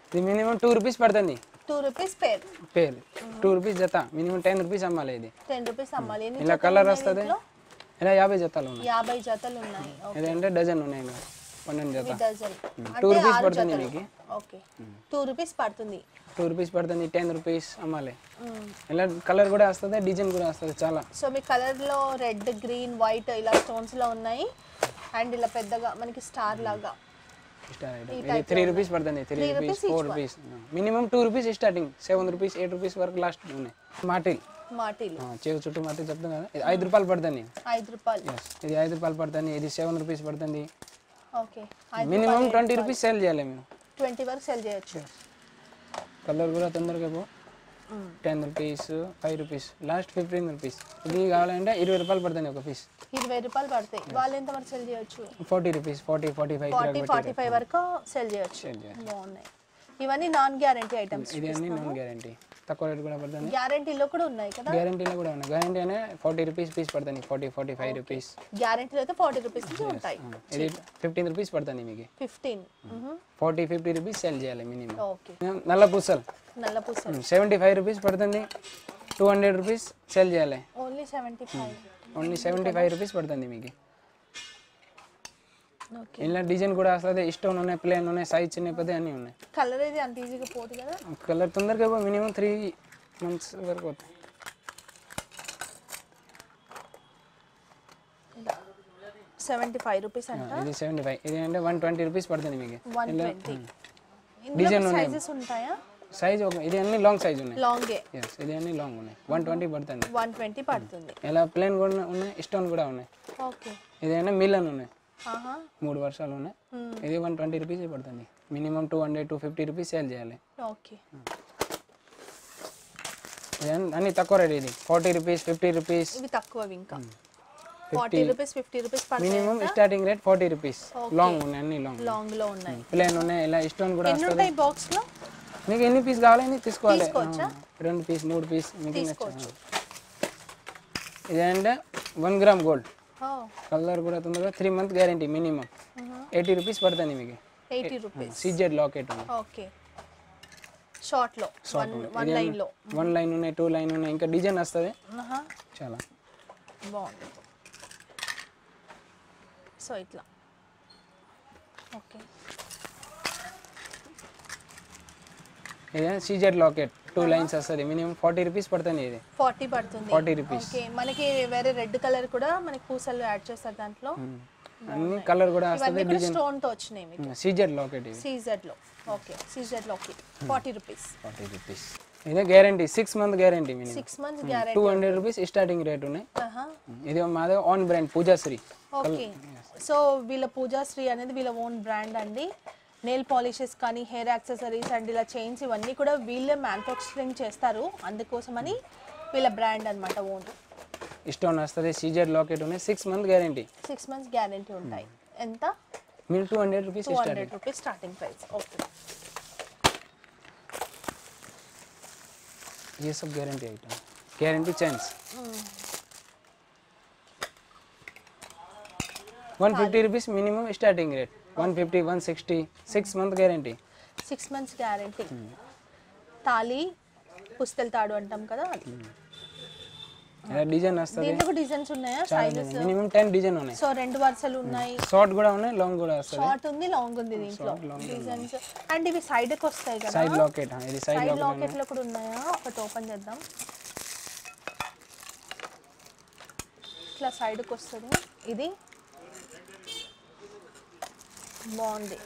ఇది మినిమం టూ రూపీస్ పడుతుంది. Two rupees pair pair two rupees జత. మినిమం టెన్ రూపీస్ అమ్మాలి ఇది. టెన్ రూపీస్ అమ్మాలి. ఇలా కలర్ వస్తుంది? ఇలా యాభై జతలు ఉన్నాయి. యాభై జతలు ఉన్నాయి. ఓకే ఇది అంటే డజన్ ఉన్నాయి పన్నెండు జత. డజన్ టూ రూపీస్ పడుతుంది ఓకే టూ రూపీస్ పడుతుంది. టూ రూపీస్ పడుతుంది టెన్ రూపీస్ అమ్మాలి. మ్మ్. ఇలా కలర్ కూడా వస్తుంది డిజైన్ కూడా వస్తుంది చాలా. సో మీ కలర్లో రెడ్ గ్రీన్ వైట్ ఇలా స్టోన్స్లో ఉన్నాయి. అండ్ ఇలా పెద్దగా మనకి స్టార్ లాగా. ఐటమ్ ఇది త్రీ రూపీస్ పడుతుంది three rupees four rupees minimum two rupees starting seven rupees eight rupees వరకు లాస్ట్ ఉన్నాయి. మాటిల్ మాటీలు చెవి చుట్టూ మాటిల్ చెప్తాం కదా. ఐదు రూపాయలు పడుతుంది. ఐదు రూపాయలు. ఇది ఐదు రూపాయలు పడుతుంది ఇది సెవెన్ రూపీస్ పడుతుంది. Okay minimum twenty rupees sale చేయాలి మేము. ట్వంటీ వరకు సెల్ చేయొచ్చు. కలర్ కూడా తొందరగా పో. Ten rupees five rupees last fifteen rupees ఇది కావాలంటే ఇరవై రూపాయలు పడుతుంది ఒక పీస్ ఇరవై రూపాయలు పడతాయి. వాళ్ళు ఎంత వరకు సెల్ చేయొచ్చు forty rupees forty forty five forty forty five వరకు సెల్ చేయొచ్చు. బాగున్నాయి. ఇవన్నీ నాన్ గ్యారంటీ ఐటమ్స్ ఇది అన్ని నాన్ గ్యారంటీ. తక్కువ రేట్ కూడా పడుతుంది గ్యారంటీలో కూడా ఉన్నాయి కదా? గ్యారంటీలో కూడా ఉన్నాయి. గ్యారంటీ అనే ఫార్టీ రూపీస్ పీస్ పడుతుంది ఫార్టీ ఫార్టీ ఫైవ్ రూపీస్. గ్యారంటీలో అయితే ఫార్టీ రూపీస్ నుంచి ఉంటాయి. ఇది ఫిఫ్టీన్ రూపీస్ పడుతుంది మీకు. Fifteen. Forty fifty rupees sale చేయాలి మినిమం. ఓకే. నల్ల పూసలు. నల్ల పూస సెవెంటీ ఫైవ్ రూపీస్ పడుతుంది. టూ హండ్రెడ్ రూపీస్ సేల్ చేయాలి. Only seventy five only seventy five rupees పడుతుంది మీకు. ఇలా డిజైన్ కూడా వస్తుంది స్టోన్ ఉన్నాయి ప్లేన్ ఉన్నాయి సైజ్ చిన్న పెద్ద అన్నీ ఉన్నాయి. కలర్ ఇది అంత ఈజీగా పోదు కదా? కలర్ తొందరగా మినిమం త్రీ మంత్స్ వరకు అవుతుంది సెవెంటీ ఫైవ్ రూపీస్ అంట? ఇది సెవెంటీ ఫైవ్ ఇది అంటే వన్ ట్వంటీ రూపీస్ పడుతుంది మీకు. వన్ ట్వంటీ Design ఇందులో ఉన్నాయి. సైజెస్ ఉంటాయా? సైజ్ ఒక ఇది అన్ని లాంగ్ సైజ్ ఉన్నాయి. లాంగే ఎస్ ఇది అన్ని లాంగ్ ఉన్నాయి. వన్ ట్వంటీ పడుతుంది. వన్ ట్వంటీ పడుతుంది. ఇలా ప్లేన్ కూడా ఉన్నాయి స్టోన్ కూడా ఉన్నాయి. ఓకే మూడు వర్షాలు ఉన్నాయి. ఇది వన్ ట్వంటీ రూపీస్ పడుతుంది. Minimum two hundred two fifty rupees sale చేయాలి. ఓకే. ఇది అన్ని- తక్కువ రేట్ ఇది. Forty rupees fifty rupees. ఇవి తక్కువవి ఇంకా. Minimum starting rate forty rupees. Long ఉన్నాయి అన్ని లాంగ్ లాంగ్లో ఉన్నాయి. ప్లేన్ ఉన్నాయి ఇలా స్టోన్ కూడా ఉంటాయి బాక్స్లో మీకు ఎన్ని పీస్ కావాలి ఎన్ని తీసుకోవాలి. రెండు పీస్ మూడు పీస్ మీకు ఇదంటే వన్ గ్రామ్ గోల్డ్ కలర్ కూడా తొందరగా three month guarantee minimum eighty rupees పడుతుంది మీకు. Eighty rupees CZ locket okay. షార్ట్లో. వన్ లైన్లో. వన్ లైన్ ఉన్నాయి టూ లైన్ ఉన్నాయి. ఇంకా డిజైన్ వస్తుంది? చాలా. బాగుంది. సో ఇట్లా. ఓకే. ఇదే సీజెడ్ లాకెట్ టూ లైన్స్ వస్తుంది. మినిమం ఫార్టీ రూపీస్ పడుతుంది ఇది. ఫార్టీ పడుతుంది. Forty rupees. ఓకే. మనకి వేరే రెడ్ కలర్ కూడా మనకి పూసలు యాడ్ చేస్తారు దాంట్లో. అన్ని కలర్ కూడా వస్తుంది. కూడా స్టోన్తో వచ్చినాయి మీకు. సీజెడ్ లాకెట్ ఇది సీజెడ్లో. ఓకే. సీజెడ్లోకి ఫార్టీ రూపీస్. Forty rupees. ఇదే guarantee. Six month guarantee minimum. Six months guarantee. Two hundred rupees starting rate ఉన్నాయి. ఇది మాదే own brand Pujashri. Okay. So వీళ్ళ పూజాశ్రీ అనేది వీళ్ళ ఓన్ బ్రాండ్ అండి. నెయిల్ పాలిషెస్ కానీ హెయిర్ యాక్సెసరీస్ అండ్ ఇలా చైన్స్ ఇవన్నీ కూడా వీళ్ళే మ్యానుఫ్యాక్చరింగ్ చేస్తారు అందుకోసమని వీళ్ళ బ్రాండ్ అన్నమాట ఓన్ స్టోన్ వస్తుంది సీజెడ్ లాకెట్ ఉన్నాయి six month guarantee six months guarantee ఉంటాయి ఎంత మీరు two hundred rupees to start hundred rupees starting price okay ये सब guarantee item guarantee chains one fifty rupees minimum starting rate one fifty one sixty six month guarantee six months guarantee తాళి పుస్తల తాడు అంటాం కదా డిజైన్ వస్తుంది. దీంట్లో designs ఉన్నాయా? సైజెస్ మినిమం 10 డిజైన్ ఉన్నాయి. సో రెండు వరుసలు ఉన్నాయి. షార్ట్ కూడా ఉన్నాయి లాంగ్ కూడా వస్తుంది. షార్ట్ ఉంది లాంగ్ ఉంది దీంట్లో. డిజైన్స్ అండ్ ఇవి సైడ్కి వస్తాయి కదా? సైడ్ లాకెట్ ఇది సైడ్ లాకెట్లో కూడా ఉన్నాయా? ఒకటి ఓపెన్ చేద్దాం. ఇట్లా సైడ్కి వస్తుంది. ఇది బాగుంది.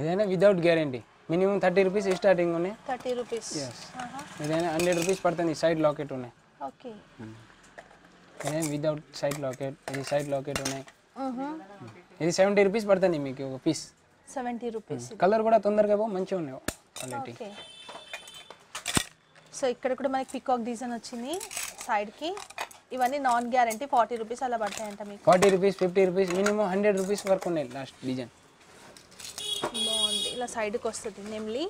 ఇదైనా without guarantee minimum thirty rupees starting ఉన్నాయి. Thirty rupees. ఇదైనా హండ్రెడ్ రూపీస్ పడుతుంది సైడ్ లాకెట్ ఉన్నాయి. ఓకే. వితౌట్ సైడ్ లాకెట్ ఇది సైడ్ లాకెట్ ఉన్నాయి. ఇది సెవెంటీ రూపీస్ పడుతుంది మీకు ఒక పీస్ సెవెంటీ రూపీస్. కలర్ కూడా తొందరగా పో మంచిగా ఉన్నాయి. క్వాలిటీ సో ఇక్కడ కూడా మనకి పికాక్ డిజైన్ వచ్చింది సైడ్కి. ఇవన్నీ నాన్ గ్యారంటీ ఫార్టీ రూపీస్ అలా పడతాయంట మీకు. Forty rupees fifty rupees minimum hundred rupees వరకు ఉన్నాయి లాస్ట్ డిజైన్. బాగుంది. ఇలా సైడ్కి వస్తుంది నెమ్లీ.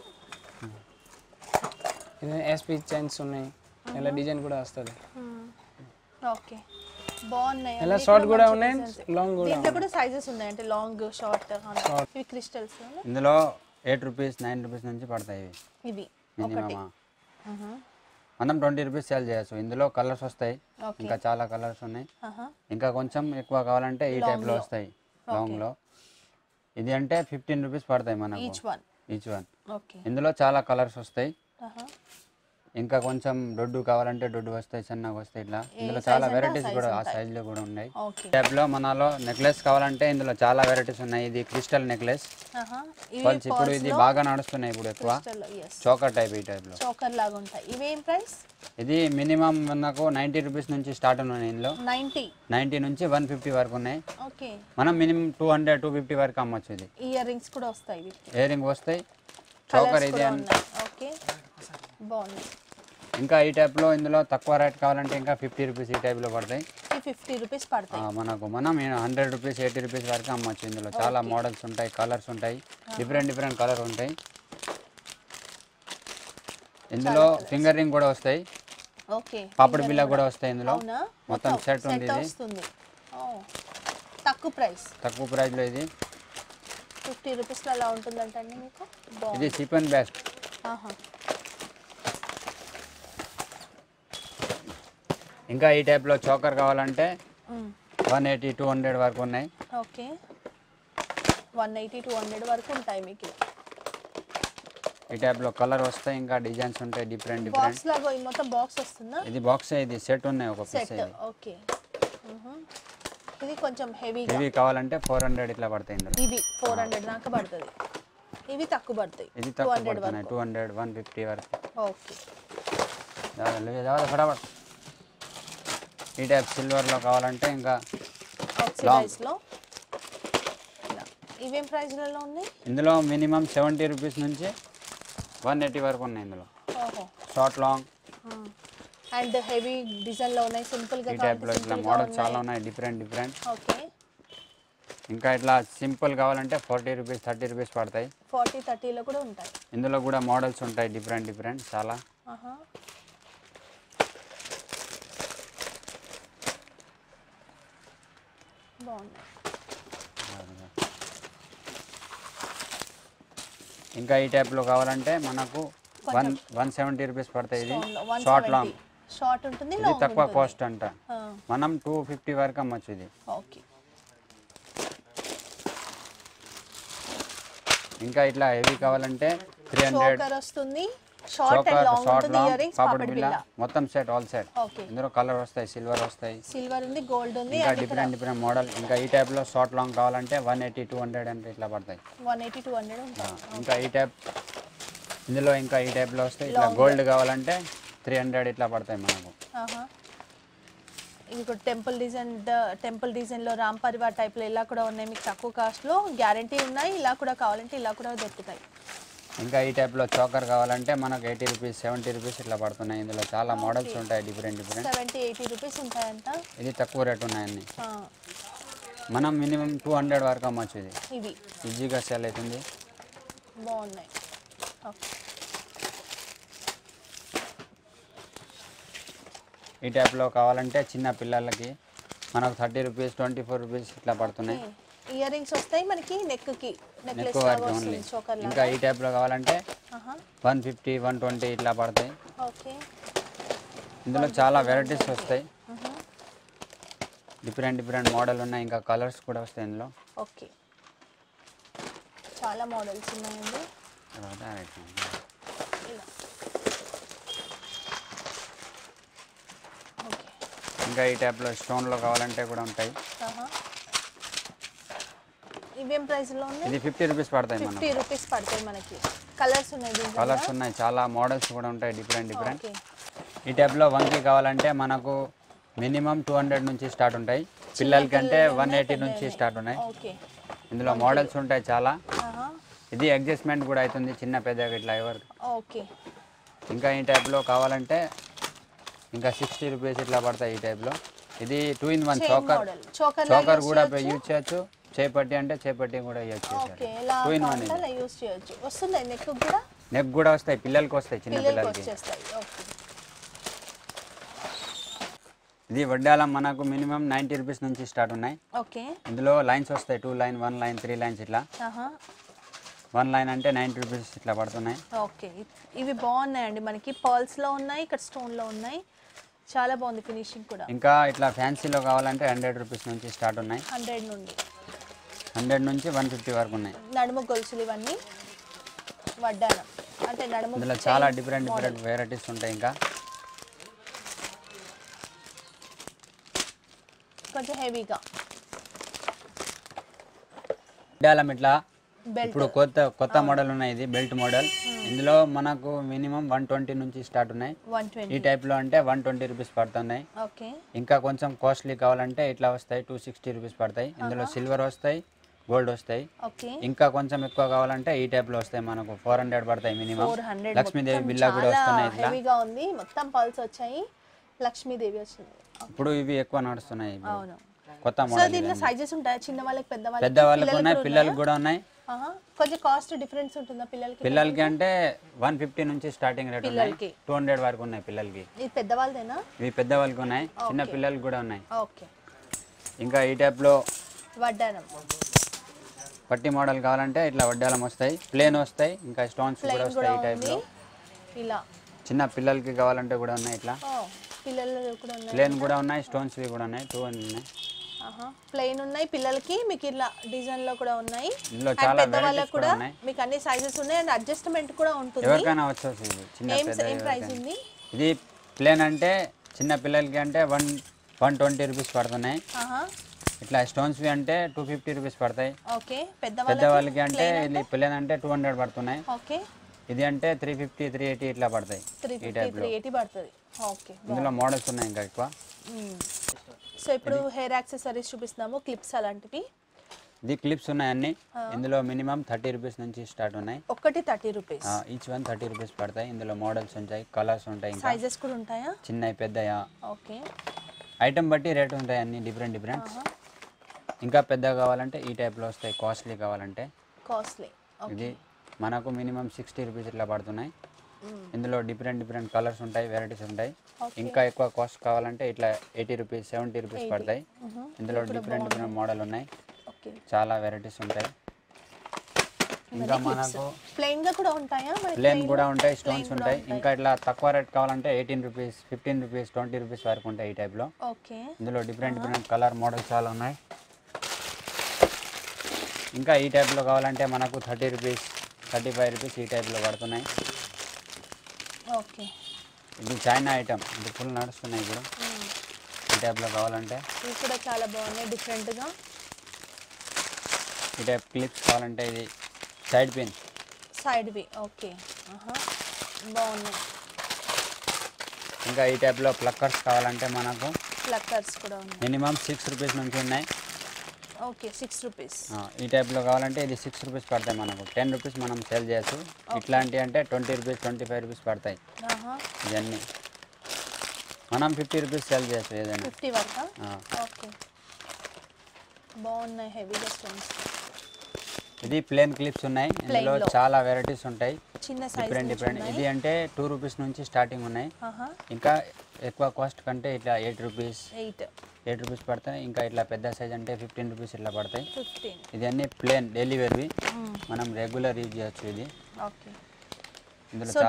ఎస్పీ చైన్స్ ఉన్నాయి. ఇలా డిజైన్ కూడా వస్తుంది. ఓకే బాగున్నాయి. ఇలా షార్ట్ కూడా ఉన్నాయి. లాంగ్ కూడా దీంట్లో కూడా సైజెస్ ఉన్నాయి అంటే లాంగ్ షార్ట్ ఇవి క్రిస్టల్స్ ఇందులో ఎయిట్ రూపీస్ నైన్ రూపీస్ నుంచి పడతాయి ఇవి. ఇవి. ఒకటి. మనం ట్వంటీ రూపీస్ సేల్ చేయొచ్చు ఇందులో కలర్స్ వస్తాయి. ఇంకా చాలా కలర్స్ ఉన్నాయి. ఇంకా కొంచెం ఎక్కువ కావాలంటే ఈ టైప్లో వస్తాయి. లాంగ్లో ఇది అంటే ఫిఫ్టీన్ రూపీస్ పడతాయి మనకు. ఈచ్ వన్ ఇందులో చాలా కలర్స్ వస్తాయి. ఇంకా కొంచెం దొడ్డు కావాలంటే దొడ్డు వస్తాయి చిన్నగా వస్తాయి ఇట్లా. ఇందులో చాలా వెరైటీస్ కూడా ఆ సైజులో కూడా ఉన్నాయి. టైప్లో మనలో నెక్లెస్ కావాలంటే ఇందులో చాలా వెరైటీస్ ఉన్నాయి. ఇది క్రిస్టల్ నెక్లెస్ పల్స్ ఇప్పుడు ఇది బాగా నడుస్తున్నాయి ఇప్పుడు ఎక్కువ. చోకర్ టైప్ ఈ టైప్లో చోకర్ లాగా ఉంటాయి. ఇవేం ప్రైస్ ఇది మినిమం మనకు నైంటీ రూపీస్ నుంచి స్టార్ట్ ఉన్నాయి ఇందులో. నైంటీ. నైంటీ నుంచి వన్ ఫిఫ్టీ వరకు ఉన్నాయి. ఓకే. మనం minimum two hundred two fifty వరకు అమ్మొచ్చు ఇది. ఇయర్ రింగ్స్ కూడా వస్తాయి ఇయర్ రింగ్ వస్తాయి. చోకర్ ఇది ఓకే. బాగుంది. ఇంకా ఈ టైప్లో ఇందులో తక్కువ రేట్ కావాలంటే ఇంకా ఫిఫ్టీ రూపీస్ ఈ టైప్లో పడతాయి. ఫిఫ్టీ రూపీస్ పడతాయి. మనకు మనం హండ్రెడ్ రూపీస్ ఎయిటీ రూపీస్ వరకు అమ్మొచ్చు ఇందులో. చాలా మోడల్స్ ఉంటాయి కలర్స్ ఉంటాయి డిఫరెంట్ డిఫరెంట్ కలర్ ఉంటాయి. ఇందులో ఫింగర్ రింగ్ కూడా వస్తాయి. పాపడి బిల్ల కూడా వస్తాయి ఇందులో. మొత్తం సెట్ ఉంది ఇది తక్కువ ప్రైస్. తక్కువ ప్రైస్లో ఇది. ఫిఫ్టీ రూపీస్లో అలా బాగుంది ఇది చీప్ అండ్ బెస్ట్ ఇంకా ఈ టైప్లో చోకర్ కావాలంటే. వన్ ఎయిటీ టూ హండ్రెడ్ వరకు ఉన్నాయి. Okay. One eighty two hundred వరకు ఉంటాయి మీకు. ఈ టైప్లో కలర్ వస్తాయి ఇంకా డిజైన్స్ ఉంటాయి డిఫరెంట్ డిఫరెంట్. బాక్స్ లాగా ఈ మొత్తం బాక్స్ వస్తుందా? ఇది బాక్స్ ఇది సెట్ ఉన్నాయి ఒక పీస్ ఇది. ఓకే. ఇది కొంచెం హెవీగా ఇవి కావాలంటే ఫోర్ హండ్రెడ్ ఇట్లా పడతాయి ఇందులో. ఇవి ఫోర్ హండ్రెడ్ దాకా పడుతుంది. ఇవి తక్కువ పడతాయి. ఇది తక్కువ పడుతున్నాయి టూ హండ్రెడ్ వన్ ఫిఫ్టీ వరకు. ఓకే. ఫటాఫట్ ఈ టైప్ సిల్వర్లో కావాలంటే ఇంకా ఇలా ఇవేం ప్రైజ్లలో ఉన్నాయి? ఇందులో మినిమం సెవెంటీ రూపీస్ నుంచి వన్ ఎయిటీ వరకు ఉన్నాయి ఇందులో. షార్ట్ లాంగ్ అండ్ హెవీ డిజైన్లో ఉన్నాయి సింపుల్గా ఈ టైప్లో ఇట్లా మోడల్ చాలా ఉన్నాయి. Different different okay. ఇంకా ఇట్లా సింపుల్ కావాలంటే ఫార్టీ రూపీస్ థర్టీ రూపీస్ పడతాయి. ఫార్టీ థర్టీలో కూడా ఉంటాయి. ఇందులో కూడా మోడల్స్ ఉంటాయి డిఫరెంట్ డిఫరెంట్ చాలా. బాగున్నాయి. ఇంకా ఈ టైప్లో కావాలంటే మనకు వన్ వన్ సెవెంటీ రూపీస్ పడతాయి ఇది. Stone లో 170. షార్ట్ లాంగ్ షార్ట్ ఉంటుంది ఇది తక్కువ. కాస్ట్ అంట. మనం టూ ఫిఫ్టీ వరకు అమ్మచ్చు ఇది. ఓకే. ఇంకా ఇట్లా హెవీ కావాలంటే త్రీ హండ్రెడ్ వస్తుంది. షార్ట్ అండ్ లాంగ్ ఉంటుంది ఇయర్ రింగ్స్ పాపడ్ బిల్ల మొత్తం సెట్ ఆల్ సెట్ ఇందులో కలర్ వస్తాయి సిల్వర్ వస్తాయి. సిల్వర్ ఉంది గోల్డ్ ఉంది ఇంకా డిఫరెంట్ డిఫరెంట్ మోడల్ ఇంకా ఈ టైప్లో షార్ట్ లాంగ్ కావాలంటే వన్ ఎయిటీ టూ హండ్రెడ్ అంటే ఇట్లా పడతాయి. వన్ ఎయిటీ టూ హండ్రెడ్ ఆ, ఉంటాయి ఇంకా ఈ టైప్ ఇందులో ఇంకా ఈ టైప్లో వస్తాయి. ఇట్లా గోల్డ్ కావాలంటే త్రీ హండ్రెడ్ ఇట్లా పడతాయి మనకు. ఆహా. ఇది కూడా టెంపుల్ డిజైన్ టెంపుల్ డిజైన్లో రామ్ పరివార్ టైప్లో ఇలా కూడా ఉన్నాయి. మీకు తక్కువ కాస్ట్లో గ్యారంటీ ఉన్నాయి. ఇలా కూడా కావాలంటే ఇలా కూడా దొరుకుతాయి. ఇంకా ఈ టైప్లో చోకర్ కావాలంటే మనకు ఎయిటీ రూపీస్ సెవెంటీ రూపీస్ ఇట్లా పడుతున్నాయి. ఇందులో చాలా మోడల్స్ ఉంటాయి different different seventy eighty rupees ఉంటాయంట? ఇది తక్కువ రేట్ ఉన్నాయండి. మనం మినిమం టూ హండ్రెడ్ వరకు అమ్మచ్చు ఇది. ఈజీగా సేల్ అవుతుంది. బాగున్నాయి. ఈ టైప్లో కావాలంటే చిన్న పిల్లలకి మనకు thirty rupees twenty four rupees ఇట్లా పడుతున్నాయి. ఇయర్ రింగ్స్ వస్తాయి మనకి నెక్కి నెక్లెస్ వస్తుంది చోకర్ ఇంకా ఈ టైప్లో కావాలంటే ఆహా. వన్ ఫిఫ్టీ వన్ ట్వంటీ ఇట్లా పడతాయి. ఓకే. ఇందులో చాలా వెరైటీస్ వస్తాయి. డిఫరెంట్ డిఫరెంట్ మోడల్ ఉన్నాయి. ఇంకా కలర్స్ కూడా వస్తాయి ఇందులో. ఓకే. చాలా మోడల్స్ ఉన్నాయండి. ఇంకా ఈ టైప్లో స్టోన్లో కావాలంటే కూడా ఉంటాయి. ఇవేం ప్రైస్లో ఉన్నాయి. ఇది ఫిఫ్టీ రూపీస్ పడతాయి ఫిఫ్టీ రూపీస్ పడతాయి మనకి. కలర్స్ ఉన్నాయి కలర్స్ ఉన్నాయి. చాలా మోడల్స్ కూడా ఉంటాయి డిఫరెంట్ డిఫరెంట్ ఈ టైప్లో వంకి కావాలంటే మనకు మినిమం టూ హండ్రెడ్ నుంచి స్టార్ట్ ఉంటాయి. పిల్లలకి అంటే వన్ ఎయిటీ నుంచి స్టార్ట్ ఉన్నాయి. ఓకే ఇందులో మోడల్స్ ఉంటాయి చాలా. ఆహా. ఇది అడ్జస్ట్మెంట్ కూడా అవుతుంది చిన్న పెద్దగా ఇట్లా ఎవరు. ఓకే ఇంకా ఈ టైప్లో కావాలంటే ఇంకా సిక్స్టీ రూపీస్ ఇట్లా పడతాయి ఈ టైప్లో ఇది two in one choker choker కూడా యూజ్ చేయొచ్చు. చేపట్టి అంటే చేపట్టి కూడా యూజ్ ఓకే చేయొచ్చు. వస్తుంది నెక్ కూడా? నెక్ కూడా వస్తాయి పిల్లలకి వస్తాయి చిన్న పిల్లలకి ఇది వడ్డాలం మనకు మినిమం నైంటీ రూపీస్ నుంచి స్టార్ట్ ఉన్నాయి. ఓకే. ఇందులో లైన్స్ వస్తాయి two line one line three lines ఇట్లా. వన్ లైన్ అంటే నైంటీ రూపీస్ ఇట్లా పడుతున్నాయి. ఓకే. ఇవి బాగున్నాయండి మనకి. పర్ల్స్లో ఉన్నాయి ఇక్కడ స్టోన్లో ఉన్నాయి. చాలా బాగుంది ఫినిషింగ్ కూడా. ఇంకా ఇట్లా ఫ్యాన్సీలో కావాలంటే హండ్రెడ్ రూపీస్ నుంచి స్టార్ట్ ఉన్నాయి. హండ్రెడ్ నుండి. హండ్రెడ్ నుంచి వన్ ఫిఫ్టీ వరకు ఉన్నాయి. నడుము గొలుసులు ఇవన్నీ వడ్డానం. అంటే నడుము ఇందులో చాలా డిఫరెంట్ డిఫరెంట్ వెరైటీస్ ఉంటాయి ఇంకా. కొంచెం హెవీగా వడ్డాలం ఇట్లా ఇప్పుడు కొత్త కొత్త మోడల్ ఉన్నాయి ఇది బెల్ట్ మోడల్ ఇందులో మనకు మినిమం వన్ ట్వంటీ నుంచి స్టార్ట్ ఉన్నాయి. ఈ ట్వంటీ టైప్లో అంటే వన్ ట్వంటీ రూపీస్ పడుతున్నాయి. ఇంకా కొంచెం కాస్ట్లీ కావాలంటే ఇట్లా వస్తాయి టూ సిక్స్టీ రూపీస్ పడతాయి. ఇందులో సిల్వర్ వస్తాయి. గోల్డ్ వస్తాయి. ఇంకా కొంచెం ఎక్కువ కావాలంటే ఈ టైప్లో వస్తాయి మనకు ఫోర్ హండ్రెడ్ పడతాయి మినిమం. లక్ష్మీదేవి బిల్లా కూడా వస్తున్నాయి ఇట్లా. ఉంది. మొత్తం పల్స్ వచ్చాయి. లక్ష్మీదేవి వచ్చింది. ఇప్పుడు ఇవి ఎక్కువ నడుస్తున్నాయి కొత్త మోడల్ దీంట్లో సైజెస్ ఉంటాయా? చిన్న వాళ్ళకి పెద్ద వాళ్ళకి? పెద్ద వాళ్ళకు ఉన్నాయి పిల్లలకు కూడా ఉన్నాయి. కొంచెం కాస్ట్ డిఫరెన్స్ ఉంటుందా పిల్లలకి? పిల్లలకి అంటే వన్ ఫిఫ్టీ నుంచి స్టార్టింగ్ రేట్ ఉన్నాయి. టూ హండ్రెడ్ వరకు ఉన్నాయి పిల్లలకి. ఇది ఇవి పెద్ద వాళ్ళకి ఉన్నాయి చిన్న పిల్లలకి కూడా ఉన్నాయి. ఓకే. ఇంకా ఈ టైప్లో వడ్డానం. పట్టి మోడల్ కావాలంటే ఇట్లా వడ్డాలం వస్తాయి ప్లేన్ వస్తాయి ఇంకా స్టోన్స్ కూడా వస్తాయి ఈ టైప్లో ఇలా. చిన్న పిల్లలకి కావాలంటే కూడా ఉన్నాయి ఇట్లా. పిల్లలు కూడా ఉన్నాయి. ప్లేన్ కూడా ఉన్నాయి స్టోన్స్ కూడా ఉన్నాయి టూ ఉన్నాయి. ఆహా ప్లెయిన్ ఉన్నాయి. పిల్లలకి మీకు ఇలా డిజైన్లో కూడా ఉన్నాయి. ఇందులో అండ్ చాలా పెద్ద వాళ్ళకి వెరైటీస్ కూడా ఉన్నాయి. మీకు అన్ని సైజెస్ ఉన్నాయి. అండ్ అడ్జస్ట్మెంట్ కూడా ఉంటుంది. ఎవరికైనా వచ్చేసి ఇది చిన్న ప్రైస్. ఉంది? ఇది ప్లేన్ అంటే చిన్న పిల్లలకి అంటే వన్ వన్ ట్వంటీ రూపీస్ పడుతున్నాయి. ఇట్లా స్టోన్స్వి అంటే టూ ఫిఫ్టీ రూపీస్ పడతాయి. ఓకే పెద్ద పెద్ద వాళ్ళకి వాళ్ళకి అంటే ఇది ప్లేన్ అంటే టూ హండ్రెడ్ పడుతున్నాయి. ఓకే. ఇది అంటే త్రీ ఫిఫ్టీ త్రీ ఎయిటీ ఇట్లా పడతాయి ఈ ఇందులో మోడల్స్ ఉన్నాయి ఇంకా ఎక్కువ. సో ఇప్పుడు హెయిర్ యాక్సెసరీస్ చూపిస్తున్నాము క్లిప్స్ అలాంటివి. ఇది క్లిప్స్ ఉన్నాయి అన్ని. ఇందులో మినిమం థర్టీ రూపీస్ నుంచి స్టార్ట్ ఉన్నాయి. ఒక్కటి thirty rupees each one thirty rupees పడతాయి. ఇందులో మోడల్స్ ఉంటాయి కలర్స్ ఉంటాయి సైజెస్ కూడా ఉంటాయా? చిన్నవి పెద్దయా ఓకే. ఐటమ్ బట్టి రేట్ ఉంటాయి అన్ని డిఫరెంట్ డిఫరెంట్ ఇంకా పెద్దగా కావాలంటే ఈ టైప్లో వస్తాయి. కాస్ట్లీ కావాలంటే. కాస్ట్లీ. ఇది మనకు మినిమం సిక్స్టీ రూపీస్ ఇట్లా పడుతున్నాయి. ఇందులో డిఫరెంట్ డిఫరెంట్ కలర్స్ ఉంటాయి వెరైటీస్ ఉంటాయి. ఇంకా ఎక్కువ కాస్ట్ కావాలంటే ఇట్లా ఎయిటీ రూపీస్ సెవెంటీ రూపీస్ పడతాయి. ఇందులో డిఫరెంట్ డిఫరెంట్ మోడల్ ఉన్నాయి. ఓకే. చాలా వెరైటీస్ ఉంటాయి. ఇంకా మనకు ప్లెయిన్గా కూడా ఉంటాయా ప్లేన్ కూడా ఉంటాయి. స్టోన్స్ ఉంటాయి. ఇంకా ఇట్లా తక్కువ రేట్ కావాలంటే eighteen rupees fifteen rupees twenty rupees వరకు ఉంటాయి ఈ టైప్లో. ఓకే. ఇందులో డిఫరెంట్ డిఫరెంట్ కలర్ మోడల్స్ చాలా ఉన్నాయి. ఇంకా ఈ టైప్లో కావాలంటే మనకు thirty rupees thirty five rupees ఈ టైప్లో పడుతున్నాయి. ఓకే. ఇది చైనా ఐటమ్ ఇది ఫుల్ నడుస్తున్నాయి ఇప్పుడు. ఈ టైప్లో కావాలంటే. ఇవి కూడా చాలా బాగున్నాయి డిఫరెంట్గా ఈ టైప్ క్లిప్స్ కావాలంటే ఇది సైడ్ పిన్ సైడ్ వి ఓకే. బాగున్నాయి. ఇంకా ఈ టైప్లో ప్లక్కర్స్ కావాలంటే మనకు ప్లక్కర్స్ కూడా ఉన్నాయి. మినిమం సిక్స్ రూపీస్ నుంచి ఉన్నాయి. ఓకే సిక్స్ రూపీస్ ఈ టైప్లో కావాలంటే ఇది సిక్స్ రూపీస్ పడతాయి మనకు. టెన్ రూపీస్ మనం సేల్ చేయొచ్చు ఇట్లాంటివి అంటే twenty rupees twenty five rupees పడతాయి ఇవన్నీ. మనం ఫిఫ్టీ రూపీస్ సేల్ చేయొచ్చు ఏదైనా. ఫిఫ్టీ వరకా? ఓకే. బాగున్నాయి హెవీగా స్టోన్స్ ఇది ప్లేన్ క్లిప్స్ ఉన్నాయి. ఇందులో. చాలా వెరైటీస్ ఉంటాయి. చిన్న డిఫరెంట్ డిఫరెంట్ ఇది అంటే టూ రూపీస్ నుంచి స్టార్టింగ్ ఉన్నాయి. ఇంకా ఎక్కువ కాస్ట్ కంటే ఇట్లా eight rupees eight eight rupees పడతాయి. ఇంకా ఇట్లా పెద్ద సైజ్ అంటే ఫిఫ్టీన్ రూపీస్ ఇట్లా పడతాయి. ఇది అన్ని ప్లేన్ డైలీ వేర్వి మనం రెగ్యులర్ యూజ్ చేయొచ్చు ఇది.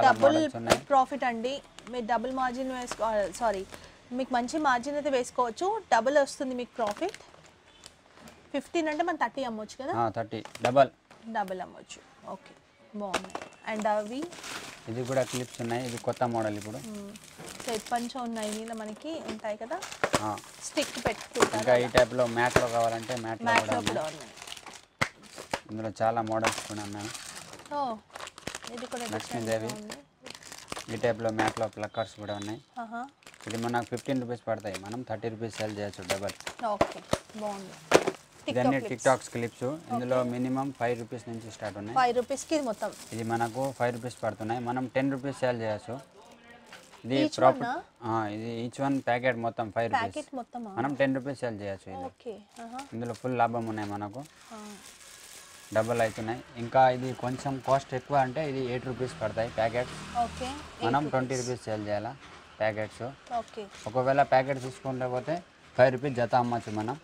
డబుల్ ప్రాఫిట్ అండి. మీరు డబుల్ మార్జిన్ వేసుకో సారీ మీకు మంచి మార్జిన్ అయితే వేసుకోవచ్చు. డబుల్ వస్తుంది మీకు ప్రాఫిట్ ఫిఫ్టీన్ అంటే మనం థర్టీ అమ్మొచ్చు కదా? థర్టీ డబల్ డబుల్ అమ్మొచ్చు. ఓకే బాగున్నాయి అండ్ అవి ఇది కూడా క్లిప్స్ ఉన్నాయి. ఇది కొత్త మోడల్ ఇప్పుడు. సో ఎప్పటి ఉన్నాయి. ఇలా మనకి ఉంటాయి కదా? స్టిక్ పెట్టుకుంటారు ఇంకా ఈ టైప్లో మ్యాట్లో కావాలంటే మ్యాట్లో కూడా ఉన్నాయి. ఇందులో చాలా మోడల్స్ కూడా ఉన్నాయి. ఓ ఇది కూడా లక్ష్మీదేవి. ఈ టైప్లో మ్యాట్లో ప్లక్కర్స్ కూడా ఉన్నాయి. ఇది మనకు ఫిఫ్టీన్ రూపీస్ పడతాయి. మనం థర్టీ రూపీస్ సేల్ చేయొచ్చు డబల్ ఓకే. బాగుంది. ఇదన్నీ టిక్ టిక్ టాక్స్ క్లిప్స్ ఇందులో మినిమం ఫైవ్ రూపీస్ నుంచి స్టార్ట్ ఉన్నాయి. ఫైవ్ రూపీస్కి మొత్తం. ఇది మనకు ఫైవ్ రూపీస్ పడుతున్నాయి. మనం టెన్ రూపీస్ సేల్ చేయొచ్చు. ఇది ప్రాఫిట్? ఇది ఈచ్ వన్ ప్యాకెట్ మొత్తం ఫైవ్ రూపీస్ మనం టెన్ రూపీస్ సేల్ చేయొచ్చు ఇది. ఆహా ఇందులో ఫుల్ లాభం ఉన్నాయి మనకు. డబల్ అవుతున్నాయి ఇంకా ఇది కొంచెం కాస్ట్ ఎక్కువ అంటే ఇది ఎయిట్ రూపీస్ పడతాయి ప్యాకెట్స్ మనం ట్వంటీ రూపీస్ సేల్ చేయాలా ప్యాకెట్స్ ఒకవేళ ప్యాకెట్ తీసుకుంటే పోతే ఫైవ్ రూపీస్ జత అమ్మచ్చు మనం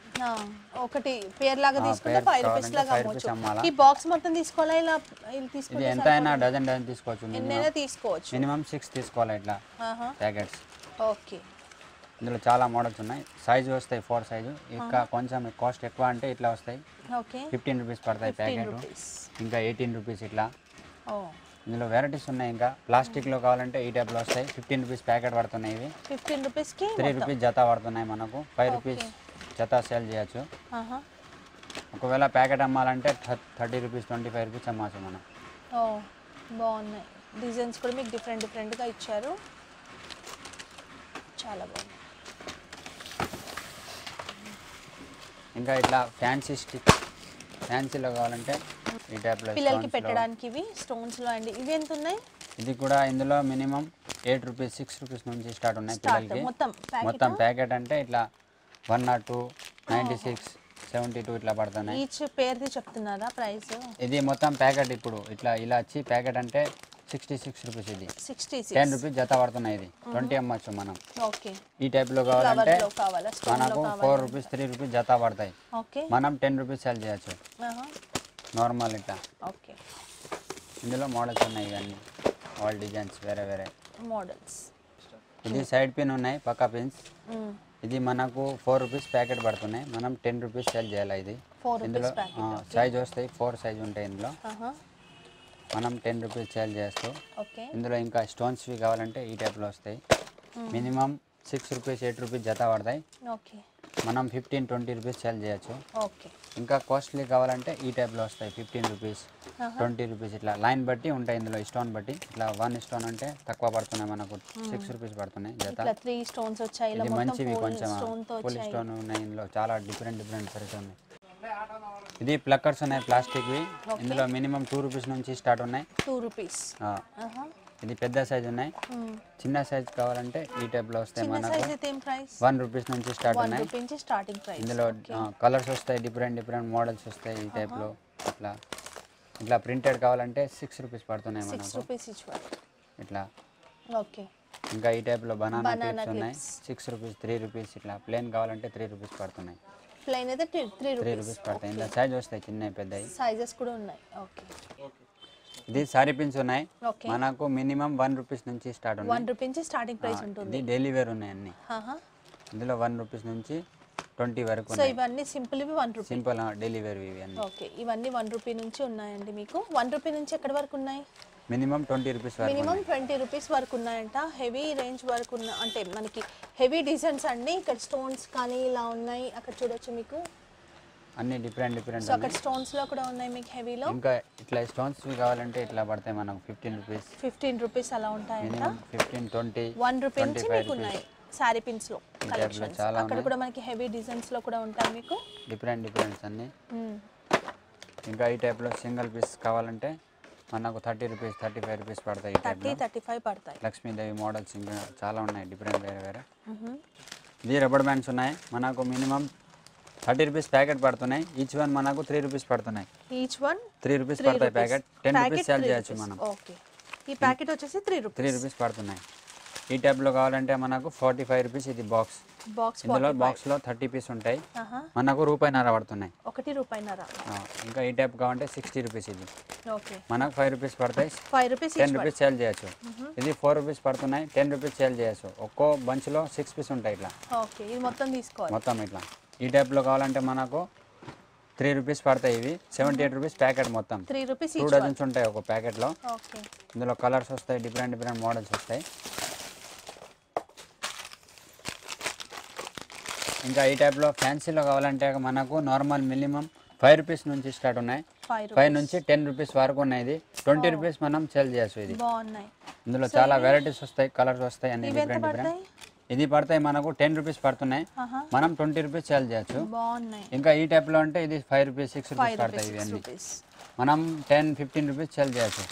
ఒకటి పేర్ లాగా తీసుకుంటే ఫైవ్ రూపీస్ లాగా? ఈ బాక్స్ మొత్తం తీసుకోవాలా ఇలా ఇది ఎంత అయినా డజన్ డజన్ తీసుకోవచ్చు ఎన్నైనా తీసుకోవచ్చు. మినిమం సిక్స్ తీసుకోవాలి ఇట్లా? ప్యాకెట్స్. ఓకే. ఇందులో చాలా మోడల్స్ ఉన్నాయి. సైజు వస్తాయి ఫోర్ సైజు ఇంకా కొంచెం కాస్ట్ ఎక్కువ అంటే ఇట్లా వస్తాయి. ఓకే. ఫిఫ్టీన్ రూపీస్ పడతాయి ప్యాకెట్ ఇంకా ఎయిటీన్ రూపీస్ ఇట్లా. ఇందులో వెరైటీస్ ఉన్నాయి ఇంకా. ప్లాస్టిక్లో కావాలంటే ఈ టైప్లో వస్తాయి. ఫిఫ్టీన్ రూపీస్ ప్యాకెట్ పడుతున్నాయి ఇవి. ఫిఫ్టీన్ రూపీస్కి త్రీ రూపీస్ జత పడుతున్నాయి మనకు. ఫైవ్ రూపీస్ జత సేల్ చేయొచ్చు. ఒకవేళ ప్యాకెట్ అమ్మాలంటే thirty rupees twenty five rupees అమ్మచ్చు మనం. బాగున్నాయి. డిజైన్స్ కూడా మీకు డిఫరెంట్ డిఫరెంట్గా ఇచ్చారు. చాలా బాగుంది ఇంకా ఇట్లా ఫ్యాన్సీ స్టిక్ ఫ్యాన్సీలో కావాలంటే పిల్లలకి లో. పెట్టడానికి ఇవి స్టోన్స్లో అండి. ఇవి ఎంత ఉన్నాయి ఇది కూడా ఇందులో minimum eight rupees six rupees నుంచి స్టార్ట్ ఉన్నాయి పిల్లలకి. మొత్తం ప్యాకెట్? అంటే ఇట్లా one not two ninety six seventy two ఇట్లా పడుతున్నాయి. ఈచ్ పేరుది చెప్తున్నారా ప్రైస్? ఇది మొత్తం ప్యాకెట్ ఇప్పుడు ఇట్లా ఇలా వచ్చి ప్యాకెట్ అంటే సిక్స్టీ సిక్స్ రూపీస్ ఇది. సిక్స్టీ టెన్ రూపీస్ జత పడుతున్నాయి ఇది. ట్వంటీ అమ్మచ్చు మనం. ఓకే. ఈ టైప్లో కావాలంటే ఫ్లవర్లో కావాలా? స్టోన్లో మనకు ఫోర్ రూపీస్ త్రీ రూపీస్ జత పడతాయి. మనం టెన్ రూపీస్ సేల్ చేయొచ్చు. నార్మల్ ఇట్లా ఓకే. ఇందులో మోడల్స్ ఉన్నాయి ఇవన్నీ ఆల్ డిజైన్స్ వేరే వేరే. మోడల్స్. ఇది సైడ్ పిన్ ఉన్నాయి పక్కా పిన్స్. ఇది మనకు ఫోర్ రూపీస్ ప్యాకెట్ పడుతున్నాయి. మనం టెన్ రూపీస్ సేల్ చేయాలి ఇది? ఇందులో సైజ్ వస్తాయి ఫోర్ సైజ్ ఉంటాయి ఇందులో. మనం టెన్ రూపీస్ సేల్ చేస్తూ ఇందులో ఇంకా స్టోన్స్వి కావాలంటే ఈ టైప్లో వస్తాయి. Minimum six rupees eight rupees జత పడతాయి. మనం ఫిఫ్టీన్ ట్వంటీ రూపీస్ సేల్ చేయొచ్చు. ఓకే. ఇంకా కాస్ట్లీ కావాలంటే ఈ టైప్లో వస్తాయి. Fifteen rupees. ట్వంటీ రూపీస్ ఇట్లా. లైన్ బట్టి ఉంటాయి ఇందులో స్టోన్ బట్టి. ఇట్లా వన్ స్టోన్ అంటే తక్కువ పడుతున్నాయి మనకు. సిక్స్ రూపీస్ పడుతున్నాయి జత. త్రీ స్టోన్స్ వచ్చాయి. ఇది మంచివి కొంచెం ఫుల్ స్టోన్ ఉన్నాయి ఇందులో చాలా డిఫరెంట్ డిఫరెంట్ సైజ్ ఉన్నాయి. ఇది ప్లక్కర్స్ ఉన్నాయి ప్లాస్టిక్వి ఇందులో మినిమం టూ రూపీస్ నుంచి స్టార్ట్ ఉన్నాయి. టూ రూపీస్ ఇది పెద్ద సైజ్ ఉన్నాయి. చిన్న సైజ్ కావాలంటే ఈ టైప్లో వస్తాయి చిన్న మనకు. వన్ రూపీస్ నుంచి స్టార్ట్ ఉన్నాయి. రూపీ నుంచి స్టార్టింగ్ ప్రైస్ ఇందులో కలర్స్ వస్తాయి డిఫరెంట్ డిఫరెంట్ మోడల్స్ వస్తాయి ఈ టైప్లో ఇట్లా ఇట్లా ప్రింటెడ్ కావాలంటే సిక్స్ రూపీస్ పడుతున్నాయి మనకు. ఇట్లా. ఓకే ఇంకా ఈ టైప్లో బనానా Banana క్లిప్స్ ఉన్నాయి. సిక్స్ రూపీస్ త్రీ రూపీస్ ఇట్లా. ప్లేన్ కావాలంటే త్రీ రూపీస్ పడుతున్నాయి. ప్లెయిన్ అయితే త్రీ రూపీస్ రూపీస్ పడతాయి. ఇందులో సైజ్ వస్తాయి చిన్నవి పెద్దవి. సైజెస్ కూడా ఉన్నాయి. ఓకే ఇది సారీ పిన్స్ ఉన్నాయి. మనకు మినిమం వన్ రూపీస్ నుంచి స్టార్ట్ వన్ రూపీ నుంచి స్టార్టింగ్ ప్రైస్ ఉంటుంది. డైలీ వేర్ ఉన్నాయి అన్ని ఇందులో వన్ రూపీస్ నుంచి ట్వంటీ వరకు సో ఇవన్నీ సింపుల్ ఇవి one rupee simple daily wear ఇవి అన్ని. ఓకే ఇవన్నీ వన్ రూపీ నుంచి ఉన్నాయండి మీకు. వన్ రూపీ నుంచి ఎక్కడి వరకు ఉన్నాయి? Minimum twenty rupees minimum twenty rupees వరకు ఉన్నాయంట. హెవీ రేంజ్ వరకు ఉన్న అంటే మనకి హెవీ డిజైన్స్ అండి. ఇక్కడ స్టోన్స్ కానీ ఇలా ఉన్నాయి. అక్కడ చూడొచ్చు మీకు. అన్ని డిఫరెంట్ డిఫరెంట్ సో అక్కడ స్టోన్స్లో కూడా ఉన్నాయి మీకు హెవీలో? ఇంకా ఇట్లా స్టోన్స్ కావాలంటే ఇట్లా పడతాయి మనకు ఫిఫ్టీన్ రూపీస్. ఫిఫ్టీన్ రూపీస్ అలా ఉంటాయంట? ఫిఫ్టీన్ ట్వంటీ వన్ రూపీ నుంచి మీకు ఉన్నాయి శారీ పిన్స్లో కలెక్షన్స్. అక్కడ కూడా మనకి హెవీ డిజైన్స్లో కూడా ఉంటాయి మీకు? డిఫరెంట్ డిఫరెంట్స్ అన్ని. ఇంకా ఈ టైప్లో సింగిల్ పీస్ కావాలంటే మనకు thirty rupees thirty five rupees పడతాయి థర్టీ థర్టీ ఫైవ్ పడతాయి. లక్ష్మీదేవి మోడల్స్ ఇంకా చాలా ఉన్నాయి డిఫరెంట్ వేరే వేరే. ఇది రబ్బర్ బ్యాండ్స్ ఉన్నాయి. మనకు మినిమం థర్టీ రూపీస్ ప్యాకెట్ పడుతున్నాయి. ఈచ్ వన్ మనకు త్రీ రూపీస్ పడుతున్నాయి. ఈచ్ వన్ త్రీ రూపీస్ పడతాయి ప్యాకెట్. టెన్ రూపీస్ సేల్ చేయొచ్చు మనం. ఓకే. ఈ ప్యాకెట్ వచ్చేసి త్రీ త్రీ రూపీస్ రూపీస్ పడుతున్నాయి. ఈ టైప్లో కావాలంటే మనకు ఫార్టీ ఫైవ్ రూపీస్ ఇది బాక్స్. బాక్స్ ఇందులో బాక్స్లో థర్టీ పీస్ ఉంటాయి. మనకు రూపాయిన్నర పడుతున్నాయి. ఒకటి రూపాయిన్నర. ఇంకా ఈ టైప్ కావాలంటే సిక్స్టీ రూపీస్ ఇది. ఓకే. మనకు ఫైవ్ రూపీస్ పడతాయి. Five rupees ten rupees sale చేయొచ్చు. ఇది ఫోర్ రూపీస్ పడుతున్నాయి. టెన్ రూపీస్ సేల్ చేయొచ్చు. ఒక్కో బంచ్లో సిక్స్ పీస్ ఉంటాయి ఇట్లా. ఓకే. ఇది మొత్తం తీసుకోవాలి. మొత్తం ఇట్లా. ఈ టైప్లో కావాలంటే మనకు త్రీ రూపీస్ పడతాయి ఇవి. సెవెంటీ ఎయిట్ రూపీస్ ప్యాకెట్ మొత్తం త్రీ రూపీస్ టూ డజన్స్ ఉంటాయి ఒక ప్యాకెట్లో ఇందులో కలర్స్ వస్తాయి డిఫరెంట్ డిఫరెంట్ మోడల్స్ వస్తాయి. ఇంకా ఈ టైప్లో ఫ్యాన్సీలో కావాలంటే మనకు నార్మల్ మినిమం ఫైవ్ రూపీస్ నుంచి స్టార్ట్ ఉన్నాయి. ఫైవ్ నుంచి టెన్ రూపీస్ వరకు ఉన్నాయి ఇది. ట్వంటీ రూపీస్ మనం సేల్ చేయొచ్చు ఇది. ఇందులో చాలా వెరైటీస్ వస్తాయి కలర్స్ వస్తాయి అన్ని డిఫరెంట్ డిఫరెంట్ ఇది పడతాయి మనకు టెన్ రూపీస్ పడుతున్నాయి. మనం ట్వంటీ రూపీస్ సేల్ చేయొచ్చు. ఇంకా ఈ టైప్లో అంటే ఇది ఫైవ్ రూపీస్ సిక్స్ రూపీస్ పడతాయి రూపీస్ ఇవి సిక్స్ అన్ని రూపీస్ మనం టెన్ ఫిఫ్టీన్ రూపీస్ సేల్ చేయొచ్చు.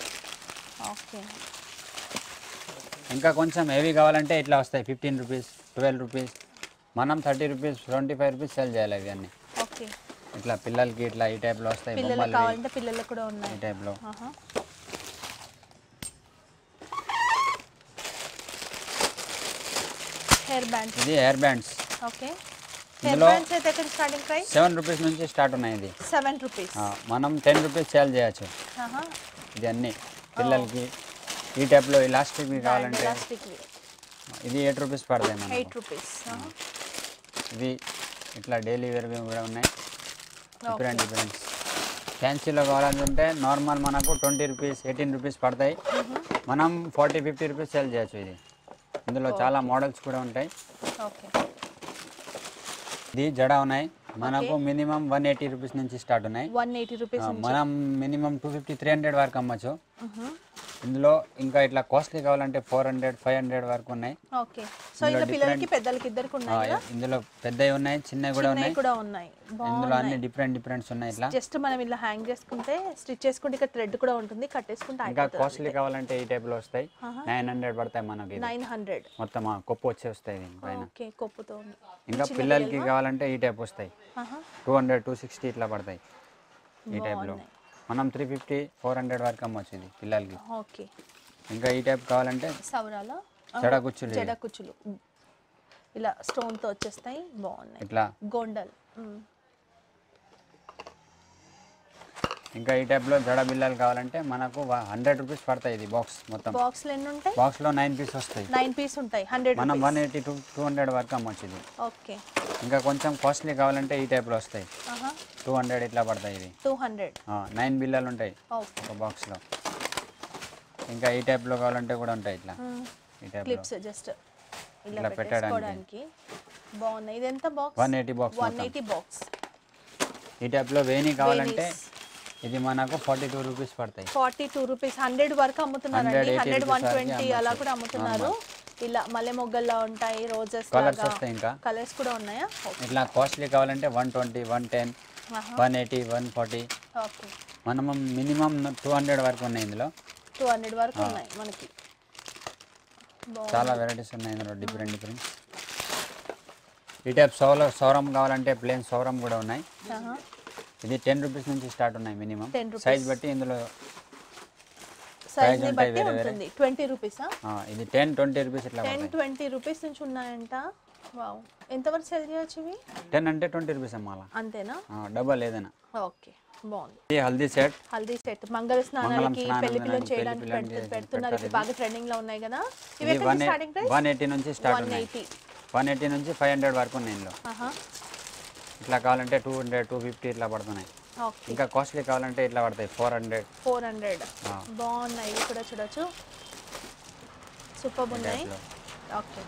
ఇంకా కొంచెం హెవీ కావాలంటే ఇట్లా వస్తాయి. ఫిఫ్టీన్ రూపీస్ ట్వెల్వ్ రూపీస్ మనం thirty rupees twenty five rupees sale చేయాలి ఇవి అన్ని ఓకే. ఇట్లా పిల్లలకి ఇట్లా ఈ టైప్లో వస్తాయి ఈ టైప్లో హెయిర్ బ్యాండ్స్. ఇది హెయిర్ బ్యాండ్స్. ఓకే. హెయిర్ ఇందులో- బ్యాండ్స్ అయితే ఎక్కడ స్టార్టింగ్ ప్రైస్? సెవెన్ రూపీస్ నుంచి స్టార్ట్ ఉన్నాయి ఇది. Seven rupees. ఆ, మనం టెన్ రూపీస్ సేల్ చేయొచ్చు. ఇది అన్ని పిల్లలకి ఈ టైప్లో ఇలాస్టిక్ కావాలంటే ఇది ఎయిట్ రూపీస్ పడతాయి మనకు. ఎయిట్ రూపీస్ ఇది ఇట్లా డైలీ వేర్ కూడా ఉన్నాయి. Different different. ఫ్యాన్సీలో కావాలంటే నార్మల్ మనకు ట్వంటీ రూపీస్ ఎయిటీన్ రూపీస్ పడతాయి. మనం ఫార్టీ ఫిఫ్టీ రూపీస్ సేల్ చేయొచ్చు ఇది. ఇందులో చాలా మోడల్స్ కూడా ఉంటాయి. ఇది జడ ఉన్నాయి. మనకు మినిమం వన్ ఎయిటీ రూపీస్ నుంచి స్టార్ట్ ఉన్నాయి. వన్ ఎయిటీ రూపీస్ మనం minimum two fifty three hundred వరకు అమ్మచ్చు. ఇందులో ఇంకా ఇట్లా కాస్ట్లీ కావాలంటే ఫోర్ హండ్రెడ్ ఫైవ్ హండ్రెడ్ వరకు ఉన్నాయి. సో ఇంకా పిల్లలకి పెద్దలకి ఇద్దరికి ఉన్నాయి ఇందులో పెద్దవి ఉన్నాయి చిన్నవి కూడా ఉన్నాయి. కూడా ఉన్నాయి. ఇందులో అన్ని డిఫరెంట్ డిఫరెంట్స్ ఉన్నాయి ఇట్లా. జస్ట్ మనం ఇలా హ్యాంగ్ చేసుకుంటే స్టిచ్ చేసుకుంటే ఇక్కడ థ్రెడ్ కూడా ఉంటుంది కట్టేసుకుంటే ఇంకా కాస్ట్లీ కావాలంటే ఈ టైప్లో వస్తాయి. నైన్ హండ్రెడ్ పడతాయి మనకి. Nine hundred. మొత్తం కొప్పు వచ్చి వస్తాయి దీని పైన. కొప్పుతో. ఇంకా పిల్లలకి కావాలంటే ఈ టైప్ వస్తాయి. టూ హండ్రెడ్ టూ సిక్స్టీ ఇట్లా పడతాయి ఈ టైప్లో మనం త్రీ ఫిఫ్టీ ఫోర్ హండ్రెడ్ వరకు అమ్మొచ్చు ఇది పిల్లలకి. ఓకే. ఇంకా ఈ టైప్ కావాలంటే సవరాల? జడ కుచ్చులు ఇవి. జడ కుచ్చులు ఇలా స్టోన్తో వచ్చేస్తాయి. బాగున్నాయి. ఇట్లా. గోండల్. ఇంకా ఈ టైప్లో జడ బిల్లలు కావాలంటే మనకు హండ్రెడ్ రూపీస్ పడతాయి ఇది బాక్స్ మొత్తం. బాక్స్లు ఎన్ని ఉంటాయి? బాక్స్లో నైన్ పీస్ వస్తాయి. నైన్ పీస్ ఉంటాయి. హండ్రెడ్ మనం one eighty two two hundred వరకు అమ్మొచ్చు ఇది. ఓకే ఇంకా కొంచెం కాస్ట్లీ కావాలంటే ఈ టైప్లో వస్తాయి. ఆహా. టూ హండ్రెడ్ ఇట్లా పడతాయి ఇది. టూ హండ్రెడ్ నైన్ బిల్లలు ఉంటాయి. ఒక బాక్స్లో ఇంకా ఈ టైప్లో కావాలంటే కూడా ఉంటాయి ఇట్లా. క్లిప్స్ జస్ట్ ఇలా పెట్టడానికి. బాగున్నాయి. ఇది ఎంత box one eighty box one eighty box ఈ టైప్లో వేణి కావాలంటే ఇది మనకు ఫార్టీ టూ రూపీస్ పడతాయి. Forty two rupees. హండ్రెడ్ వరకు అమ్ముతున్నారండి 180 హండ్రెడ్ వన్ ట్వంటీ అలా కూడా అమ్ముతున్నారు. ఇలా మల్లె మొగ్గల్లో ఉంటాయి రోజెస్ కలర్స్ వస్తాయి ఇంకా. కలర్స్ కూడా ఉన్నాయా? ఇట్లా కాస్ట్లీ కావాలంటే one twenty one ten one eighty one forty. Okay. మనం మినిమం టూ హండ్రెడ్ వరకు ఉన్నాయి ఇందులో. టూ హండ్రెడ్ వరకు ఉన్నాయి మనకి. చాలా వెరైటీస్ ఉన్నాయి ఇందులో డిఫరెంట్ డిఫరెంట్ ఈ టైప్ సౌర సౌరం కావాలంటే ప్లేన్ సౌరం కూడా ఉన్నాయి. ఇది టెన్ రూపీస్ నుంచి స్టార్ట్ ఉన్నాయి మినిమం 10 rupees. సైజ్ బట్టి ఇందులో సైజ్ ఉంటాయి వేరే ట్వంటీ రూపీసా ఇది టెన్ ట్వంటీ రూపీస్ ఇట్లా టెన్ ట్వంటీ రూపీస్ నుంచి ఉన్నాయంట. వావ్ ఎంతవరకు సెల్ చేయొచ్చు ఇవి? టెన్ అంటే ట్వంటీ రూపీస్ అమ్మాల అంతేనా? డబల్ ఏదైనా. ఓకే. బాగుంది. ఇది హల్దీ సెట్? హల్దీ సెట్. మంగళ స్నానాలకి స్నానం పెళ్ళి పిల్లలు చేయడానికి పెడుతు- పెడుతున్నారు. ఇప్పుడు బాగా ట్రెండింగ్లో ఉన్నాయి కదా? ఇవి ఇది ఎక్కడ one starting price one eighty నుంచి స్టార్ట్ వన్ ఉన్నాయి ఎయిటీ. వన్ ఎయిటీ నుంచి ఫైవ్ హండ్రెడ్ వరకు ఉన్నాయి ఇందులో. ఇట్లా కావాలంటే టూ హండ్రెడ్ టూ ఫిఫ్టీ ఇట్లా పడుతున్నాయి. ఓకే. ఇంకా కాస్ట్లీ కావాలంటే ఇట్లా పడతాయి. Four hundred. Four hundred. బాగున్నాయి. ఇవి కూడా చూడొచ్చు. సూపర్ ఉన్నాయి. ఓకే.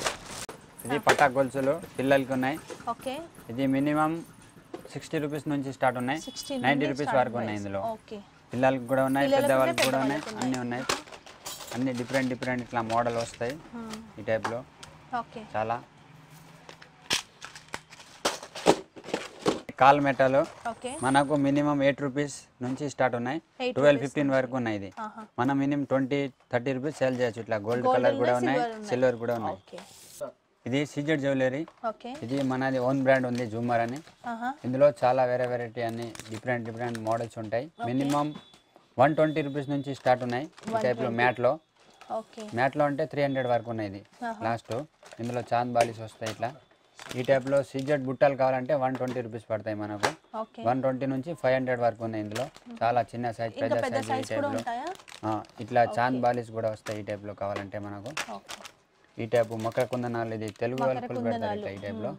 ఇది పట్టా గొలుసులు పిల్లలకి ఉన్నాయి. ఓకే. ఇది మినిమం సిక్స్టీ రూపీస్ నుంచి స్టార్ట్ ఉన్నాయి. సిక్స్టీ నైంటీ రూపీస్ వరకు ఉన్నాయి ఇందులో. పిల్లలకి కూడా ఉన్నాయి పెద్దవాళ్ళకి కూడా ఉన్నాయి, అన్నీ ఉన్నాయి. అన్ని డిఫరెంట్ డిఫరెంట్ ఇట్లా మోడల్ వస్తాయి. ఈ టైప్లో చాలా. కాల్ మెటల్. మనకు మినిమం ఎయిట్ రూపీస్ నుంచి స్టార్ట్ ఉన్నాయి. 8 ట్వెల్వ్ ఫిఫ్టీన్ వరకు ఉన్నాయి ఇది. మనం minimum twenty thirty rupees sale చేయొచ్చు. ఇట్లా గోల్డ్ కలర్ కూడా ఉన్నాయి. సిల్వర్ కూడా ఉన్నాయి. ఇది సీజెడ్ జ్యువెలరీ. ఇది మనది ఓన్ బ్రాండ్ ఉంది జూమర్ అని. ఇందులో చాలా వేరే వెరైటీ అన్ని డిఫరెంట్ డిఫరెంట్ మోడల్స్ ఉంటాయి. మినిమం వన్ ట్వంటీ రూపీస్ నుంచి స్టార్ట్ ఉన్నాయి. ఈ టైప్లో మ్యాట్లో. మ్యాట్లో అంటే త్రీ హండ్రెడ్ వరకు ఉన్నాయి ఇది. లాస్ట్ ఇందులో చాంద్ బాలీస్ వస్తాయి ఇట్లా. ఈ టైప్లో సీజెడ్ బుట్టలు కావాలంటే వన్ ట్వంటీ రూపీస్ పడతాయి మనకు. వన్ ట్వంటీ నుంచి ఫైవ్ హండ్రెడ్ వరకు ఉన్నాయి ఇందులో. చాలా చిన్న సైజ్ పెద్ద సైజ్ ఈ టైప్లో ఇట్లా చాంద్ బాలీస్ కూడా వస్తాయి ఈ టైప్లో కావాలంటే మనకు. ఈ టైపు మకర కుందనాలు ఇది తెలుగు మకర వాళ్ళు పెడతారు ఇట్లా ఈ టైప్లో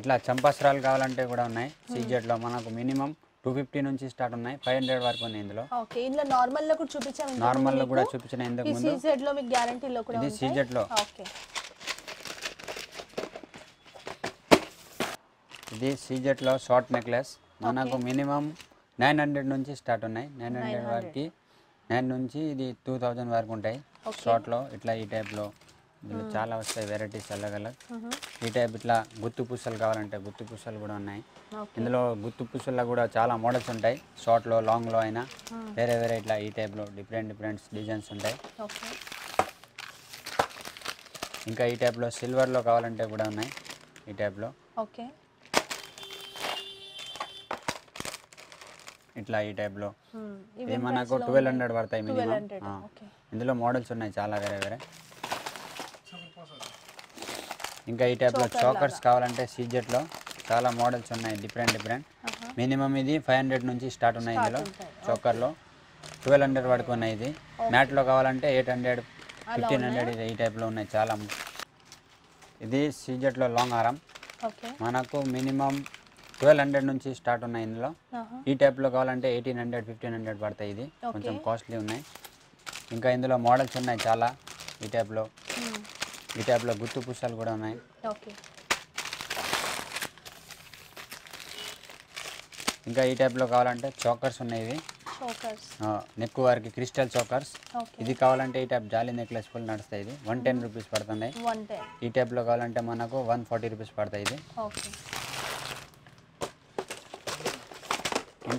ఇట్లా చంపాస్త్రాలు కావాలంటే కూడా ఉన్నాయి. సీజెట్లో మనకు మినిమం టూ ఫిఫ్టీ నుంచి స్టార్ట్ ఉన్నాయి. ఫైవ్ హండ్రెడ్ వరకు ఉన్నాయి ఇందులో. ఓకే ఇందులో నార్మల్లో కూడా నార్మల్లో కూడా. చూపించిన ఇంతకు ముందు. సీజెడ్లో మీకు గ్యారంటీలో కూడా ఇది సీజెడ్లో. ఓకే. ఇది సీజెట్లో షార్ట్ నెక్లెస్ మనకు మినిమం నైన్ హండ్రెడ్ నుంచి స్టార్ట్ ఉన్నాయి. నైన్ హండ్రెడ్ వరకు నైన్ నుంచి ఇది టూ థౌజండ్ వరకు ఉంటాయి. షార్ట్లో ఇట్లా ఈ టైప్లో ఇందులో చాలా వస్తాయి వెరైటీస్ అలగ్ అలగ్ ఈ టైప్ ఇట్లా గుత్తు పూసలు కావాలంటే గుత్తు పూసలు కూడా ఉన్నాయి. ఇందులో గుత్తు పూసల్లో కూడా చాలా మోడల్స్ ఉంటాయి. షార్ట్లో లాంగ్లో అయినా వేరే వేరే ఇట్లా ఈ టైప్లో డిఫరెంట్ డిఫరెంట్ డిజైన్స్ ఉంటాయి. ఇంకా ఈ టైప్లో సిల్వర్లో కావాలంటే కూడా ఉన్నాయి. ఈ టైప్లో. ఓకే ఇట్లా ఈ టైప్లో. ఇది మనకు ట్వెల్వ్ హండ్రెడ్ పడతాయి మినిమం ఇందులో మోడల్స్ ఉన్నాయి చాలా వేరే వేరే. ఇంకా ఈ టైప్లో చోకర్స్ కావాలంటే సీజెట్లో చాలా మోడల్స్ ఉన్నాయి డిఫరెంట్ డిఫరెంట్ మినిమం ఇది ఫైవ్ హండ్రెడ్ నుంచి స్టార్ట్ ఉన్నాయి ఇందులో. చోకర్లో ట్వెల్వ్ హండ్రెడ్ వరకు ఉన్నాయి ఇది. మ్యాట్లో కావాలంటే ఎయిట్ హండ్రెడ్ ఫిఫ్టీన్ హండ్రెడ్ ఈ టైప్లో ఉన్నాయి చాలా. ఇది సీజెట్లో లాంగ్ హారం ఓకే మనకు మినిమం ట్వెల్వ్ హండ్రెడ్ నుంచి స్టార్ట్ ఉన్నాయి ఇందులో. ఈ టైప్లో కావాలంటే ఎయిటీన్ హండ్రెడ్ ఫిఫ్టీన్ హండ్రెడ్ పడతాయి ఇది. కొంచెం కాస్ట్లీ ఉన్నాయి. ఇంకా ఇందులో మోడల్స్ ఉన్నాయి చాలా ఈ టైప్లో. Hmm. ఈ టైప్లో గుత్తు పుస్తకాలు కూడా ఉన్నాయి. ఇంకా ఈ టైప్లో కావాలంటే చోకర్స్ ఉన్నాయి ఇవి. నెక్ వారికి క్రిస్టల్ చోకర్స్. ఇది కావాలంటే ఈ టైప్ జాలీ నెక్లెస్ ఫుల్ నడుస్తాయి ఇది. వన్ టెన్ రూపీస్ పడుతున్నాయి. ఈ టైప్లో కావాలంటే మనకు వన్ ఫార్టీ రూపీస్ పడతాయి ఇది ఓకే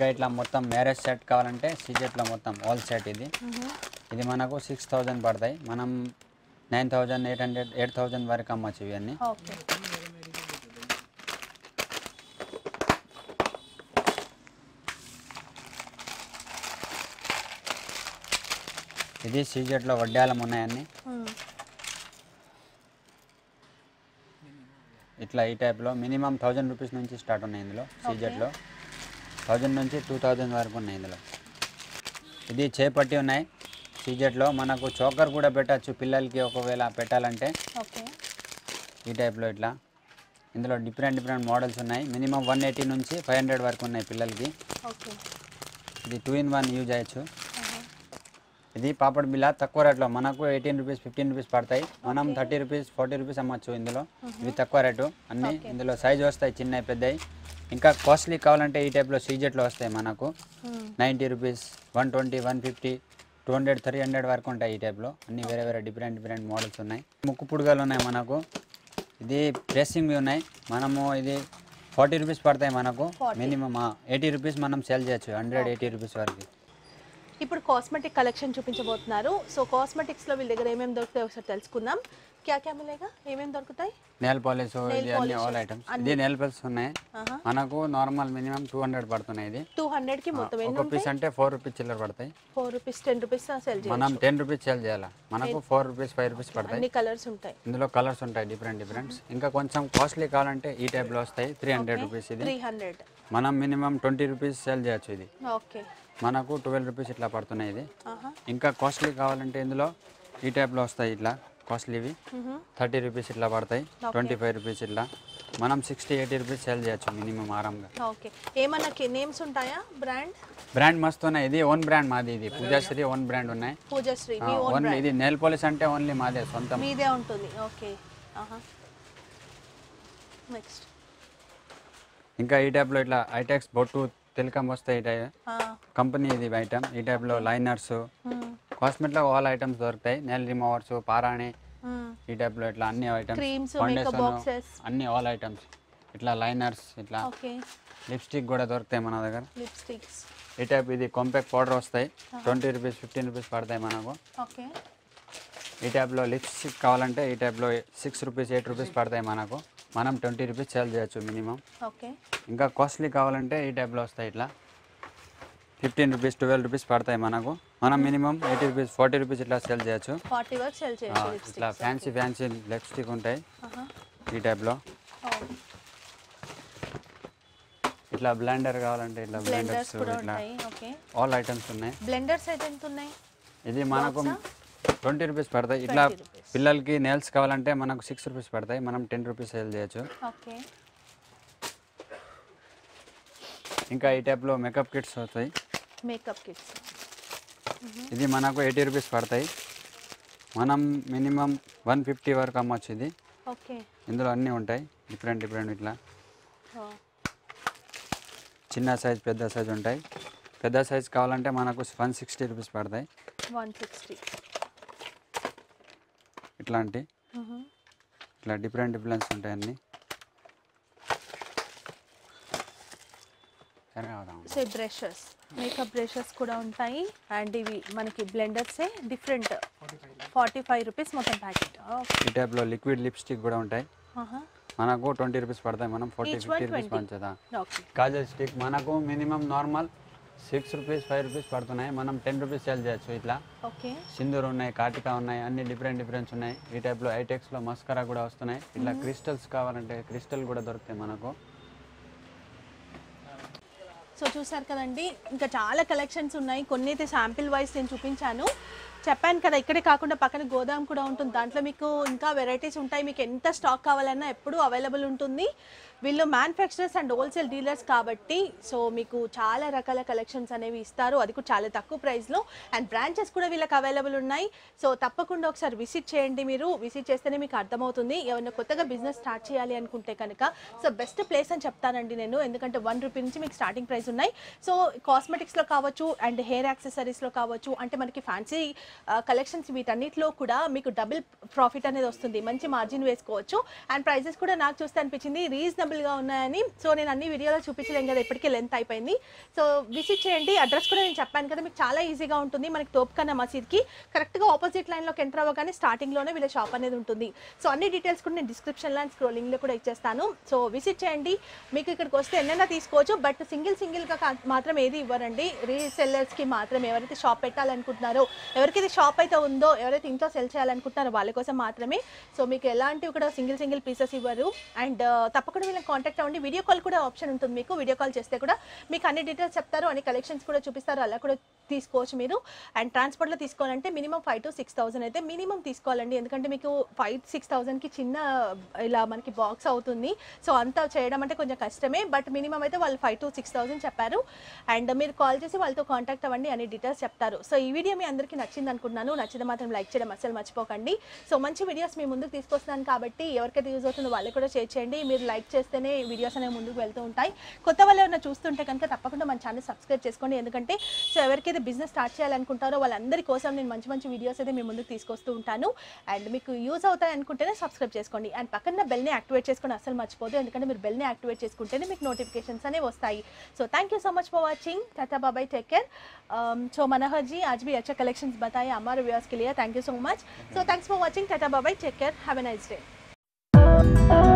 ఇంకా ఇట్లా మొత్తం మ్యారేజ్ సెట్ కావాలంటే సీజెట్లో మొత్తం ఆల్ సెట్ ఇది. ఇది మనకు సిక్స్ థౌజండ్ పడతాయి. మనం nine thousand eight hundred eight thousand వరకు అమ్మచ్చు ఇవన్నీ. ఇది సీజెట్లో వడ్డాలం ఉన్నాయన్నీ. ఇట్లా ఈ టైప్లో మినిమం థౌజండ్ రూపీస్ నుంచి స్టార్ట్ ఉన్నాయి ఇందులో సీజెట్లో థౌజండ్ నుంచి టూ థౌజండ్ వరకు ఉన్నాయి ఇందులో. ఇది చేపట్టి ఉన్నాయి. సీజెట్లో మనకు చోకర్ కూడా పెట్టచ్చు పిల్లలకి ఒకవేళ పెట్టాలంటే. ఈ టైప్లో ఇట్లా. ఇందులో డిఫరెంట్ డిఫరెంట్ మోడల్స్ ఉన్నాయి. మినిమం వన్ ఎయిటీ నుంచి ఫైవ్ హండ్రెడ్ వరకు ఉన్నాయి పిల్లలకి. ఇది టూ ఇన్ వన్ యూజ్ చేయొచ్చు ఇది పాపడ్ బిల్ల తక్కువ రేట్లో. మనకు ఎయిటీన్ రూపీస్ ఫిఫ్టీన్ రూపీస్ పడతాయి. మనం థర్టీ రూపీస్ ఫార్టీ రూపీస్ అమ్మచ్చు ఇందులో. ఇవి తక్కువ రేటు. అన్నీ ఇందులో సైజ్ వస్తాయి చిన్నవి పెద్దవి. ఇంకా కాస్ట్లీ కావాలంటే ఈ టైప్లో సీజెట్లో వస్తాయి మనకు. Ninety rupees one twenty one fifty two hundred three hundred వరకు ఉంటాయి ఈ టైప్లో అన్ని వేరే వేరే డిఫరెంట్ డిఫరెంట్ మోడల్స్ ఉన్నాయి. ముక్కు పుడగలు ఉన్నాయి మనకు. ఇది ప్రెస్సింగ్ ఉన్నాయి. మనము ఇది ఫార్టీ రూపీస్ పడతాయి మనకు. 40. మినిమం ఎయిటీ రూపీస్ మనం సేల్ చేయొచ్చు. హండ్రెడ్ ఎయిటీ రూపీస్ వరకు. ఇప్పుడు కాస్మెటిక్ కలెక్షన్ చూపించబోతున్నారు. సో కాస్మెటిక్స్లో వీళ్ళ దగ్గర ఏమేమి దొరుకుతాయి ఒకసారి తెలుసుకుందాం. క్యా క్యా మిలేగా? ఏమేమి దొరుకుతాయి? నెయిల్ పాలిష్ అన్ని ఆల్ ఐటమ్స్ ఇది నెయిల్ పాలిష్ ఉన్నాయి. మనకు నార్మల్ మినిమం టూ హండ్రెడ్ పడుతున్నాయి ఇది. టూ హండ్రెడ్కి మొత్తం ఎన్ని ఒక పీస్ అంటే ఫోర్ రూపీస్ చిల్లర పడతాయి. Four rupees ten rupees sell మనం టెన్ రూపీస్ సేల్ చేయాలి? మనకు ఫోర్ రూపీస్ ఫైవ్ రూపీస్ పడతాయి. అన్ని కలర్స్ ఉంటాయి. ఇందులో కలర్స్ ఉంటాయి డిఫరెంట్ డిఫరెంట్స్ ఇంకా కొంచెం కాస్ట్లీ కావాలంటే ఈ టైప్లో వస్తాయి. త్రీ హండ్రెడ్ రూపీస్ ఇది. మనం మినిమం ట్వంటీ రూపీస్ సేల్ చేయొచ్చు ఇది. ఓకే మనకు ట్వెల్వ్ రూపీస్ ఇట్లా పడుతున్నాయి ఇది ఇంకా కాస్ట్లీ కావాలంటే ఇందులో ఈ టైప్లో వస్తాయి ఇట్లా కాస్ట్లీవి. థర్టీ రూపీస్ ఇట్లా పడతాయి. ట్వంటీ ఫైవ్ రూపీస్ ఇట్లా. మనం సిక్స్టీ ఎయిటీ రూపీస్ సేల్ చేయొచ్చు మినిమం ఆరాంగా. ఓకే ఏమన్నా నేమ్స్ ఉంటాయా? బ్రాండ్ బ్రాండ్ మస్తు ఉన్నాయి. ఇది ఓన్ బ్రాండ్ మాది ఇది. పూజాశ్రీ ఓన్ బ్రాండ్ ఉన్నాయి. పూజశ్రీ ఓన్ ఇది నెయిల్ పాలిష్ అంటే ఓన్లీ మాదే సొంతం. మీదే ఉంటుంది. ఓకే నెక్స్ట్ ఇంకా ఈ టైప్లో ఇట్లా ఐటెక్స్ బొట్టు తిలకం వస్తాయి ఈ టైప్ కంపెనీ ఇది ఐటమ్ ఈ టైప్లో లైనర్స్ కాస్మెట్లో ఆల్ ఐటమ్స్ దొరుకుతాయి. నెయిల్ రిమూవర్స్ పారాణి ఈ టైప్లో ఇట్లా అన్ని ఐటమ్స్. అన్ని ఆల్ ఐటమ్స్ ఇట్లా లైనర్స్ ఇట్లా లిప్స్టిక్ కూడా దొరుకుతాయి మన దగ్గర. లిప్స్టిక్స్ ఈ టైప్ ఇది కాంపాక్ట్ పౌడర్ వస్తాయి. ట్వంటీ రూపీస్ ఫిఫ్టీన్ రూపీస్ పడతాయి మనకు. ఈ టైప్లో లిప్స్టిక్ కావాలంటే ఈ టైప్లో సిక్స్ రూపీస్ ఎయిట్ రూపీస్ పడతాయి మనకు. మనం ట్వంటీ రూపీస్ సేల్ చేయొచ్చు మినిమం. ఓకే. ఇంకా కాస్ట్లీ కావాలంటే ఈ టైప్లో వస్తాయి ఇట్లా. ఫిఫ్టీన్ రూపీస్ ట్వెల్వ్ రూపీస్ పడతాయి మనకు. మనం minimum eighty rupees forty rupees ఇట్లా సేల్ చేయొచ్చు. ఫార్టీ వరకు సెల్ ఆ, చేయొచ్చు ఇట్లా ఫ్యాన్సీ ఫ్యాన్సీ లిప్స్టిక్ ఉంటాయి. ఈ టైప్లో ఇట్లా బ్లెండర్ కావాలంటే ఇట్లా బ్లెండర్స్ ఇట్లా ఆల్ ఐటమ్స్ ఉన్నాయి. బ్లెండర్స్ అయితే ఎంత ఉన్నాయి ఇది మనకు ట్వంటీ రూపీస్ పడతాయి. ఇట్లా 20 rupees. పిల్లలకి నెయిల్స్ కావాలంటే మనకు సిక్స్ రూపీస్ పడతాయి. మనం టెన్ రూపీస్ సేల్ చేయొచ్చు. ఇంకా ఈ టైప్లో మేకప్ కిట్స్ వస్తాయి. Makeup kits. ఇది మనకు ఎయిటీ రూపీస్ పడతాయి. మనం మినిమం వన్ ఫిఫ్టీ వరకు అమ్మొచ్చు ఇది. ఇందులో అన్నీ ఉంటాయి. డిఫరెంట్ డిఫరెంట్ ఇట్లా. చిన్న సైజ్ పెద్ద సైజ్ ఉంటాయి. పెద్ద సైజ్ కావాలంటే మనకు వన్ సిక్స్టీ రూపీస్ పడతాయి. One sixty. ఇట్లాంటి. ఇట్లా డిఫరెంట్ డిఫరెన్స్ ఉంటాయి అన్నీ. సో బ్రషెస్ మేకప్ బ్రషెస్ కూడా ఉంటాయి. అండ్ ఇవి మనకి బ్లెండర్సే డిఫరెంట్. ఫార్టీ ఫైవ్ రూపీస్ మొత్తం ప్యాకెట్. ఈ టైప్లో లిక్విడ్ లిప్స్టిక్ కూడా ఉంటాయి. మనకు ట్వంటీ రూపీస్ పడతాయి మనం ఫార్టీ ఫిఫ్టీ రూపీస్ 20. పంచదా? కాజల్ స్టిక్ మనకు minimum normal six rupees five rupees పడుతున్నాయి. మనం టెన్ రూపీస్ సేల్ చేయొచ్చు ఇట్లా. సింధూర్ ఉన్నాయి కాటిక ఉన్నాయి అన్ని డిఫరెంట్ డిఫరెన్స్ ఉన్నాయి. ఈ టైప్లో ఐటెక్స్లో మస్కరా కూడా వస్తున్నాయి. ఇట్లా క్రిస్టల్స్ కావాలంటే క్రిస్టల్ కూడా దొరుకుతాయి మనకు. సో చూసారు కదండి ఇంకా చాలా కలెక్షన్స్ ఉన్నాయి. కొన్ని అయితే శాంపిల్ వైస్ నేను చూపించాను. చెప్పాను కదా ఇక్కడే కాకుండా పక్కన గోదాం కూడా ఉంటుంది. దాంట్లో మీకు ఇంకా వెరైటీస్ ఉంటాయి. మీకు ఎంత స్టాక్ కావాలన్నా ఎప్పుడూ అవైలబుల్ ఉంటుంది. వీళ్ళు మ్యానుఫ్యాక్చరర్స్ అండ్ హోల్సేల్ డీలర్స్ కాబట్టి సో మీకు చాలా రకాల కలెక్షన్స్ అనేవి ఇస్తారు. అది కూడా చాలా తక్కువ ప్రైస్లో అండ్ బ్రాంచెస్ కూడా వీళ్ళకి అవైలబుల్ ఉన్నాయి. సో తప్పకుండా ఒకసారి విజిట్ చేయండి మీరు. విజిట్ చేస్తేనే మీకు అర్థమవుతుంది. ఏమైనా కొత్తగా బిజినెస్ స్టార్ట్ చేయాలి అనుకుంటే కనుక సో బెస్ట్ ప్లేస్ అని చెప్తానండి నేను. ఎందుకంటే వన్ రూపీ నుంచి మీకు స్టార్టింగ్ ప్రైస్ ఉన్నాయి. సో కాస్మెటిక్స్లో కావచ్చు అండ్ హెయిర్ యాక్సెసరీస్లో కావచ్చు అంటే మనకి ఫ్యాన్సీ కలెక్షన్స్ వీటన్నిటిలో కూడా మీకు డబుల్ ప్రాఫిట్ అనేది వస్తుంది. మంచి మార్జిన్ వేసుకోవచ్చు. అండ్ ప్రైజెస్ కూడా నాకు చూస్తే అనిపించింది. రీజనబుల్గా ఉన్నాయని. సో నేను అన్ని వీడియోలో చూపించలేం కదా ఇప్పటికే లెంత్ అయిపోయింది. సో విజిట్ చేయండి. అడ్రస్ కూడా నేను చెప్పాను కదా మీకు చాలా ఈజీగా ఉంటుంది. మనకి తోపుకన్న మసీద్కి కరెక్ట్గా ఆపోజిట్ లైన్లోకి ఎంటర్ అవ్వగానే స్టార్టింగ్లోనే వీళ్ళ షాప్ అనేది ఉంటుంది. సో అన్ని డీటెయిల్స్ కూడా నేను డిస్క్రిప్షన్లో అండ్ స్క్రోలింగ్లో కూడా ఇచ్చేస్తాను. సో విజిట్ చేయండి. మీకు ఇక్కడికి వస్తే ఎన్నైనా తీసుకోవచ్చు. బట్ సింగిల్ సింగిల్గా మాత్రం ఏది ఇవ్వరండి. రీసెల్లర్స్కి మాత్రం ఎవరైతే షాప్ పెట్టాలనుకుంటున్నారో ఇది షాప్ అయితే ఉందో ఎవరైతే ఇంట్లో సెల్ చేయాలనుకుంటున్నారో వాళ్ళ కోసం మాత్రమే. సో మీకు ఎలాంటి కూడా సింగిల్ సింగిల్ పీసెస్ ఇవ్వరు. అండ్ uh, తప్పకుండా వీళ్ళని కాంటాక్ట్ అవ్వండి. వీడియో కాల్ కూడా ఆప్షన్ ఉంటుంది మీకు. వీడియో కాల్ చేస్తే కూడా మీకు అన్ని డీటెయిల్స్ చెప్తారు. అన్ని కలెక్షన్స్ కూడా చూపిస్తారు. అలా కూడా తీసుకోవచ్చు మీరు. అండ్ ట్రాన్స్పోర్ట్లో తీసుకోవాలంటే minimum five to six thousand అయితే మినిమం తీసుకోవాలండి. ఎందుకంటే మీకు ఫైవ్ సిక్స్ థౌసండ్కి చిన్న ఇలా మనకి బాక్స్ అవుతుంది. సో అంతా చేయడం అంటే కొంచెం కష్టమే. బట్ మినిమం అయితే వాళ్ళు ఫైవ్ టు సిక్స్ థౌసండ్ చెప్పారు. అండ్ మీరు కాల్ చేసి వాళ్ళతో కాంటాక్ట్ అవ్వండి. అన్ని డీటెయిల్స్ చెప్తారు. సో ఈ వీడియో మీ అందరికీ నచ్చింది నచ్చింది అనుకుంటున్నాను నచ్చితే మాత్రం లైక్ చేయడం అసలు మర్చిపోకండి. సో మంచి వీడియోస్ మీ ముందుకు తీసుకొస్తున్నాను కాబట్టి ఎవరికైతే యూజ్ అవుతుందో వాళ్ళు కూడా షేర్ చేయండి. మీరు లైక్ చేస్తేనే వీడియోస్ అనేవి ముందుకు వెళ్తూ ఉంటాయి. కొత్త వాళ్ళు ఏమైనా చూస్తుంటే కనుక తప్పకుండా మన ఛానల్ సబ్స్క్రైబ్ చేసుకోండి. ఎందుకంటే సో ఎవరికైతే బిజినెస్ స్టార్ట్ చేయాలనుకుంటారో వాళ్ళందరి కోసం నేను మంచి మంచి వీడియోస్ అయితే మీ ముందుకు తీసుకొస్తూ ఉంటాను. అండ్ మీకు యూజ్ అవుతాయి అనుకుంటేనే సబ్స్క్రైబ్ చేసుకోండి. అండ్ పక్కన బెల్ని యాక్టివేట్ చేసుకొని అసలు మర్చిపోదు. ఎందుకంటే మీరు బెల్ని యాక్టివేట్ చేసుకుంటేనే మీకు నోటిఫికేషన్స్ అనేవి వస్తాయి. So thank you so much for watching tata bye bye take care so Manoharji ఆజ్ బి అచ్చా కలెక్షన్స్ బతా बताए हमारे व्यूअर्स के लिए। Thank you so much so thanks for watching tata bye bye take care have a nice day